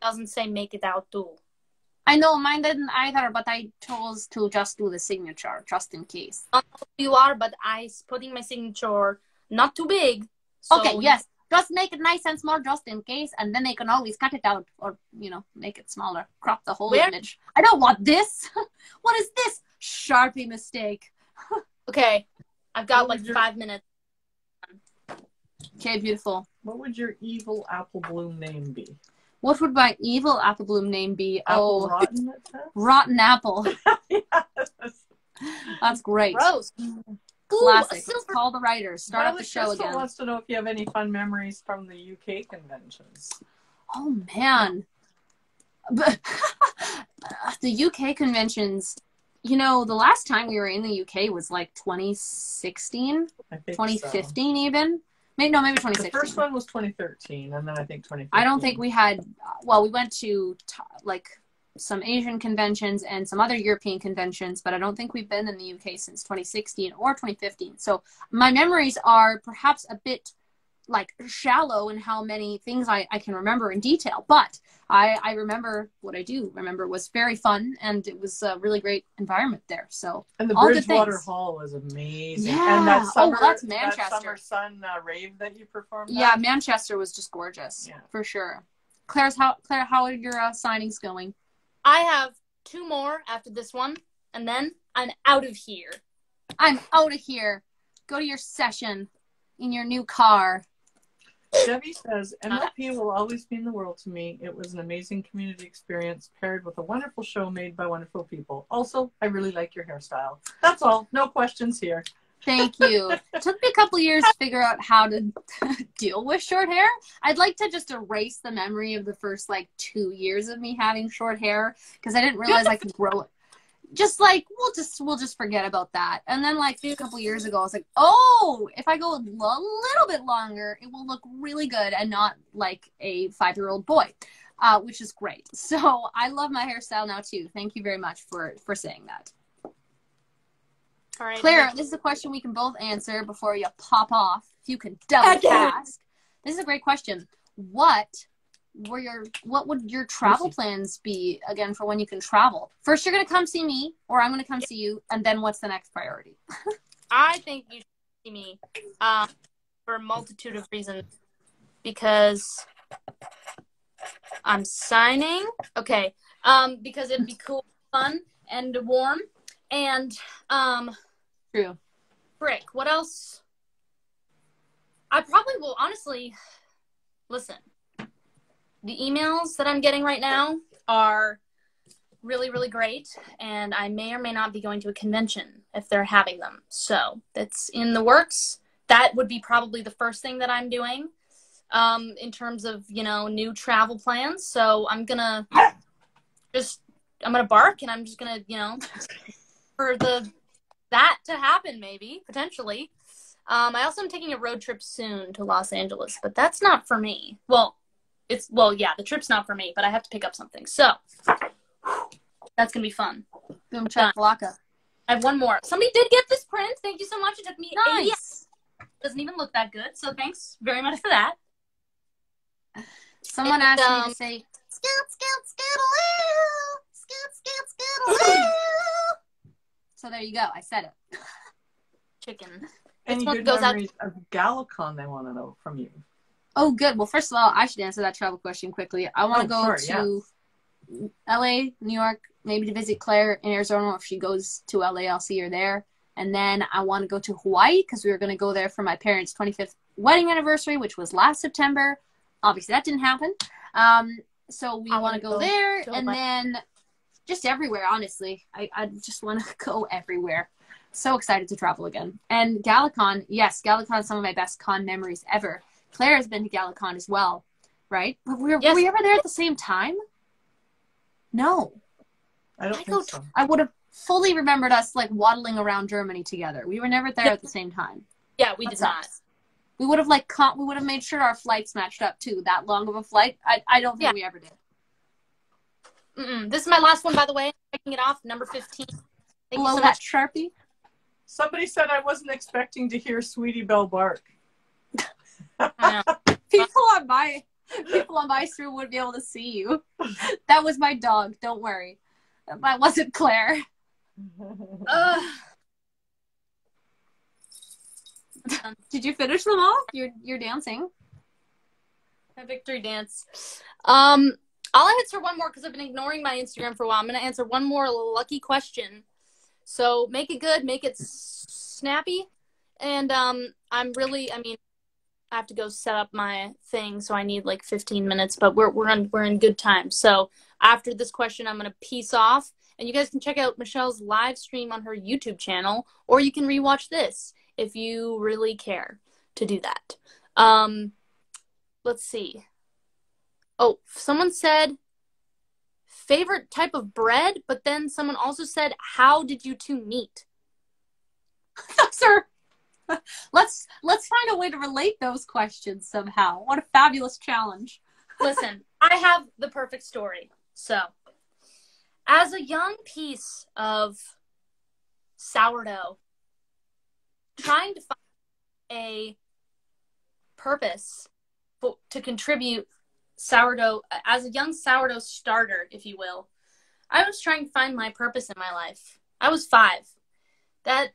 Doesn't say make it out too. I know mine didn't either, but I chose to just do the signature just in case. You are, but I putting my signature not too big. So okay, yes. Just make it nice and small just in case, and then they can always cut it out or, you know, make it smaller. Crop the whole Where- image. I don't want this. *laughs* what is this? Sharpie mistake. *laughs* Okay. I've got What like your- five minutes. Okay, beautiful. What would your evil Apple Bloom name be? What would my evil apple bloom name be? Apple oh, Rotten? *laughs* Rotten Apple. yes. That's great. Gross. Classic. Silver- call the writers. Start up the show Crystal again. wants to know if you have any fun memories from the UK conventions. Oh man. But *laughs* the UK conventions, you know, the last time we were in the UK was like 2016, I think 2015 even. Maybe no, maybe So. The first one was 2013, and then I think 2015. I don't think we had uh, well, we went to like some Asian conventions and some other European conventions, but I don't think we've been in the UK since 2016 or 2015. So my memories are perhaps a bit like shallow in how many things I, I can remember in detail, but I, I remember what I do remember was very fun and it was a really great environment there. So And the all Bridgewater. Hall was amazing. Yeah. And that Oh, summer, that's that Manchester. summer sun uh, rave that you performed. yeah, at? Manchester was just gorgeous Yeah. for sure. Claire's how Claire, how are your uh, signings going? I have two more after this one, and then I'm out of here. I'm out of here. Go to your session in your new car. Debbie says, MLP will always mean the world to me. It was an amazing community experience paired with a wonderful show made by wonderful people. Also, I really like your hairstyle. That's all. No questions here. Thank you. It took me a couple years to figure out how to *laughs* deal with short hair. I'd like to just erase the memory of the first like two years of me having short hair because I didn't realize I could grow it. Just like we'll just we'll just forget about that. And then like a couple years ago, I was like, oh, if I go a little bit longer, it will look really good and not like a five year old boy, uh, which is great. So I love my hairstyle now too. Thank you very much for for saying that. All right. Claire, this is a question we can both answer before you pop off. If you can double Again. task. This is a great question. What were your what would your travel plans be again for when you can travel? First you're gonna come see me, or I'm gonna come see you, and then what's the next priority? *laughs* I think you should see me um, for a multitude of reasons. Because I'm signing. Okay. Um, because it'd be cool, fun, and warm. And um, True. frick, what else? I probably will honestly listen. The emails that I'm getting right now are really, really great, and I may or may not be going to a convention if they're having them. So that's in the works. That would be probably the first thing that I'm doing um, in terms of you know new travel plans. So I'm gonna just I'm gonna bark, and I'm just gonna you know for the that to happen maybe potentially. Um, I also am taking a road trip soon to Los Angeles, but that's not for me. Well, it's well, yeah, the trip's not for me, but I have to pick up something. So That's gonna be fun. Boom chakalaka. I have one more. Somebody did get this print. Thank you so much. It took me eight Nice. Doesn't even look that good. So thanks very much for that. Someone And, asked me um, to say scoot scoot scootaloo, scoot scoot scootaloo. *clears throat* so there you go. I said it. *laughs* Chicken. Any one good goes out- memories of Galacon they want to know from you? Oh, good. Well, first of all, I should answer that travel question quickly. I want to Oh, go sure, to LA, New York, maybe to visit Claire in Arizona. If she goes to LA, I'll see her there. And then I want to go to Hawaii because we were going to go there for my parents' 25th wedding anniversary, which was last September. Obviously, that didn't happen. Um, so we I want to go go there to and Hawaii. then just everywhere, honestly. I, I just want to *laughs* go everywhere. So excited to travel again. And Galacon, yes, Galacon is some of my best con memories ever. Claire has been to Galacon as well, right? Were, were, Yes. were we ever there at the same time? No. I don't I think so. I would have fully remembered us like waddling around Germany together. We were never there Yeah. at the same time. Yeah, we That did not. sucks. We would have like con- we would have made sure our flights matched up too. That long of a flight, I I don't think Yeah. we ever did. Mm-mm. This is my last one, by the way. I'm Taking it off, number 15. Thank you Below so that much. sharpie. Somebody said I wasn't expecting to hear Sweetie Belle bark. *laughs* People on my people on my stream would be able to see you. That was my dog. Don't worry. That wasn't Claire. Ugh. Did you finish them all? You're you're dancing. My victory dance. Um, I'll answer one more because I've been ignoring my Instagram for a while. I'm going to answer one more lucky question. So make it good, make it snappy. And um, I'm really, I mean, I have to go set up my thing, so I need like 15 minutes. But we're we're we're in good time. So after this question, I'm going to peace off, and you guys can check out Michelle's live stream on her YouTube channel, or you can rewatch this if you really care to do that. Um, let's see. Oh, someone said favorite type of bread, but then someone also said, "How did you two meet?" *laughs* Sir. *laughs* Let's let's find a way to relate those questions somehow. What a fabulous challenge. *laughs* Listen, I have the perfect story. So, as a young piece of sourdough, trying to find a purpose to contribute sourdough as a young sourdough starter, if you will, I was trying to find my purpose in my life. I was five. That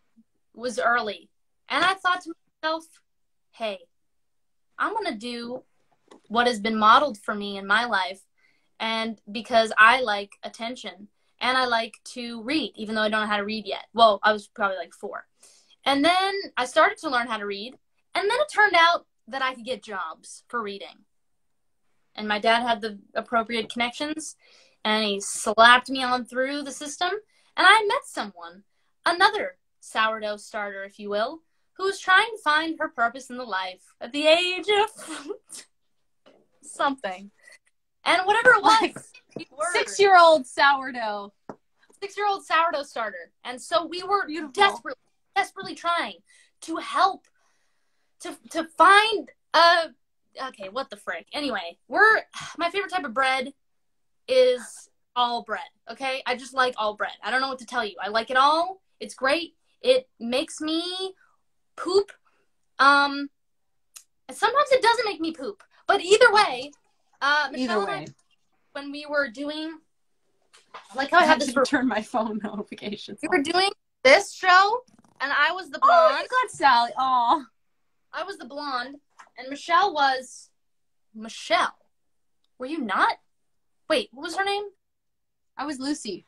was early. And I thought to myself, hey, I'm going to do what has been modeled for me in my life. And because I like attention and I like to read, even though I don't know how to read yet. Well, I was probably like four. And then I started to learn how to read. And then it turned out that I could get jobs for reading. And my dad had the appropriate connections and he slapped me on through the system. And I met someone, another sourdough starter, if you will, who was trying to find her purpose in the life at the age of *laughs* something. And whatever it was, Like, Six year old sourdough. six year old sourdough starter. And so we were Beautiful. desperately, desperately trying to help to to find a okay, what the frick. Anyway, we're *sighs* my favorite type of bread is all bread. Okay? I just like all bread. I don't know what to tell you. I like it all. It's great. It makes me poop. Um sometimes it doesn't make me poop. But either way, uh Michelle Either and I, way. when we were doing like how I had this to turn my phone *laughs* notifications. we were doing this show, and I was the Oh, blonde. you got Sally. Oh, I was the blonde, and Michelle was Michelle. Were you not? Wait, what was her name? I was Lucy.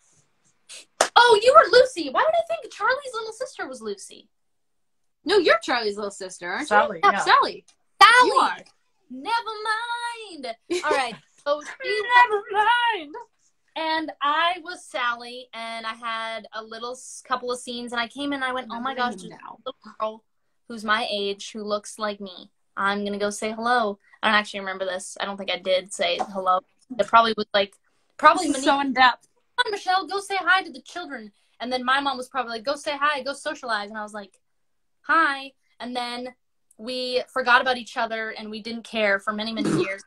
Oh, you were Lucy. Why did I think Charlie's little sister was Lucy? No, you're Charlie's little sister, aren't Sally, you? yeah. Sally. Sally. You are. Never mind. All right. *laughs* So she Never mind. and I was Sally, and I had a little couple of scenes, and I came in, and I went, "Oh my gosh, there's now. a little girl who's my age who looks like me. I'm gonna go say hello." I don't actually remember this. I don't think I did say hello. It probably was like, probably Monique, so in depth. "Come on, Michelle, go say hi to the children. And then my mom was probably like, "Go say hi, go socialize," and I was like, "Hi," and then we forgot about each other, and we didn't care for many, many *coughs* years.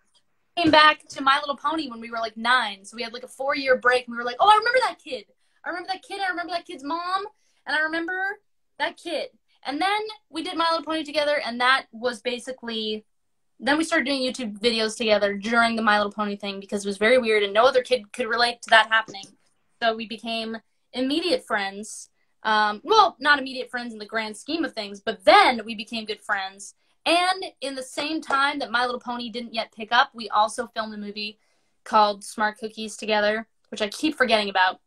came back to My Little Pony when we were like nine. So we had like a four year break and we were like, oh, I remember that kid. I remember that kid. I remember that kid's mom. And I remember that kid. And then we did My Little Pony together. And that was basically, then we started doing YouTube videos together during the My Little Pony thing because it was very weird and no other kid could relate to that happening. So we became immediate friends. Um, well, not immediate friends in the grand scheme of things, but then we became good friends. And in the same time that My Little Pony didn't yet pick up, we also filmed a movie called Smart Cookies together, which I keep forgetting about.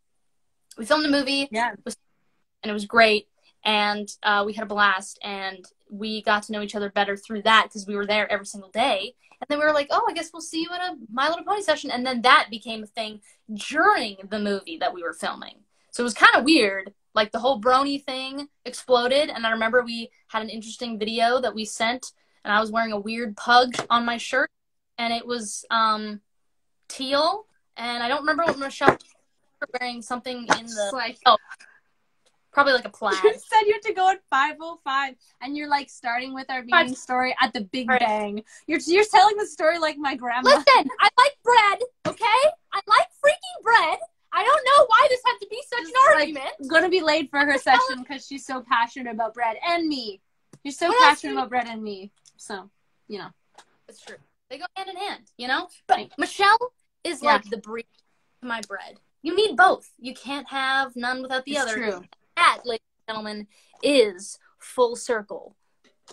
We filmed a movie, Yeah. and it was great, and uh, we had a blast, and we got to know each other better through that because we were there every single day. And then we were like, oh, I guess we'll see you at a My Little Pony session. And then that became a thing during the movie that we were filming. So it was kind of weird. Like the whole brony thing exploded. And I remember we had an interesting video that we sent, and I was wearing a weird pug on my shirt, and it was um, teal. And I don't remember what Michelle was wearing something in It's the like probably like a plaid. *laughs* you said you had to go at 505 and you're like starting with our meeting Five- story at the big Right. bang. You're you're telling the story like my grandma. Listen, I like bread, okay? I like freaking bread. I don't know why this had to be such Just an argument. like- gonna be late for her session because she's so passionate about bread and me. You're so What passionate about bread and me. So, you know. It's true. They go hand in hand, you know? But Right. Michelle is Yeah. like the breed to my bread. You need both. You can't have none without the It's other. true. That, ladies and gentlemen, is full circle.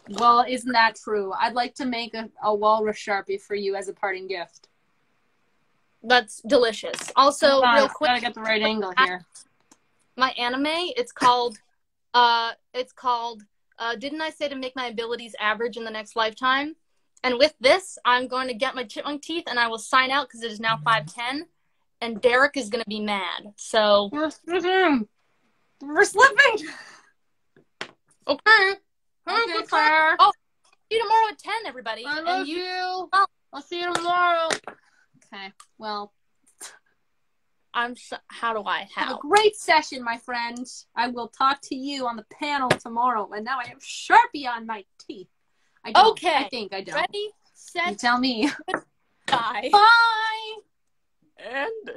Well, isn't that true? I'd like to make a, a walrus sharpie for you as a parting gift. That's delicious. Also, real quick, Gotta get the right angle here. my anime, it's called uh it's called uh didn't I say to make my abilities average in the next lifetime? And with this, I'm going to get my chipmunk teeth and I will sign out because it is now 510 and Derek is going to be mad. So, We're slipping. We're slipping. okay. Okay, Claire. Oh, see you tomorrow at 10 everybody. I and love you you. I'll see you tomorrow. Okay. Well, I'm so, how do I have a great session, my friend. I will talk to you on the panel tomorrow. And now I have Sharpie on my teeth. I don't. Okay. I think I don't. Ready, You set, tell me. *laughs* die. Bye. And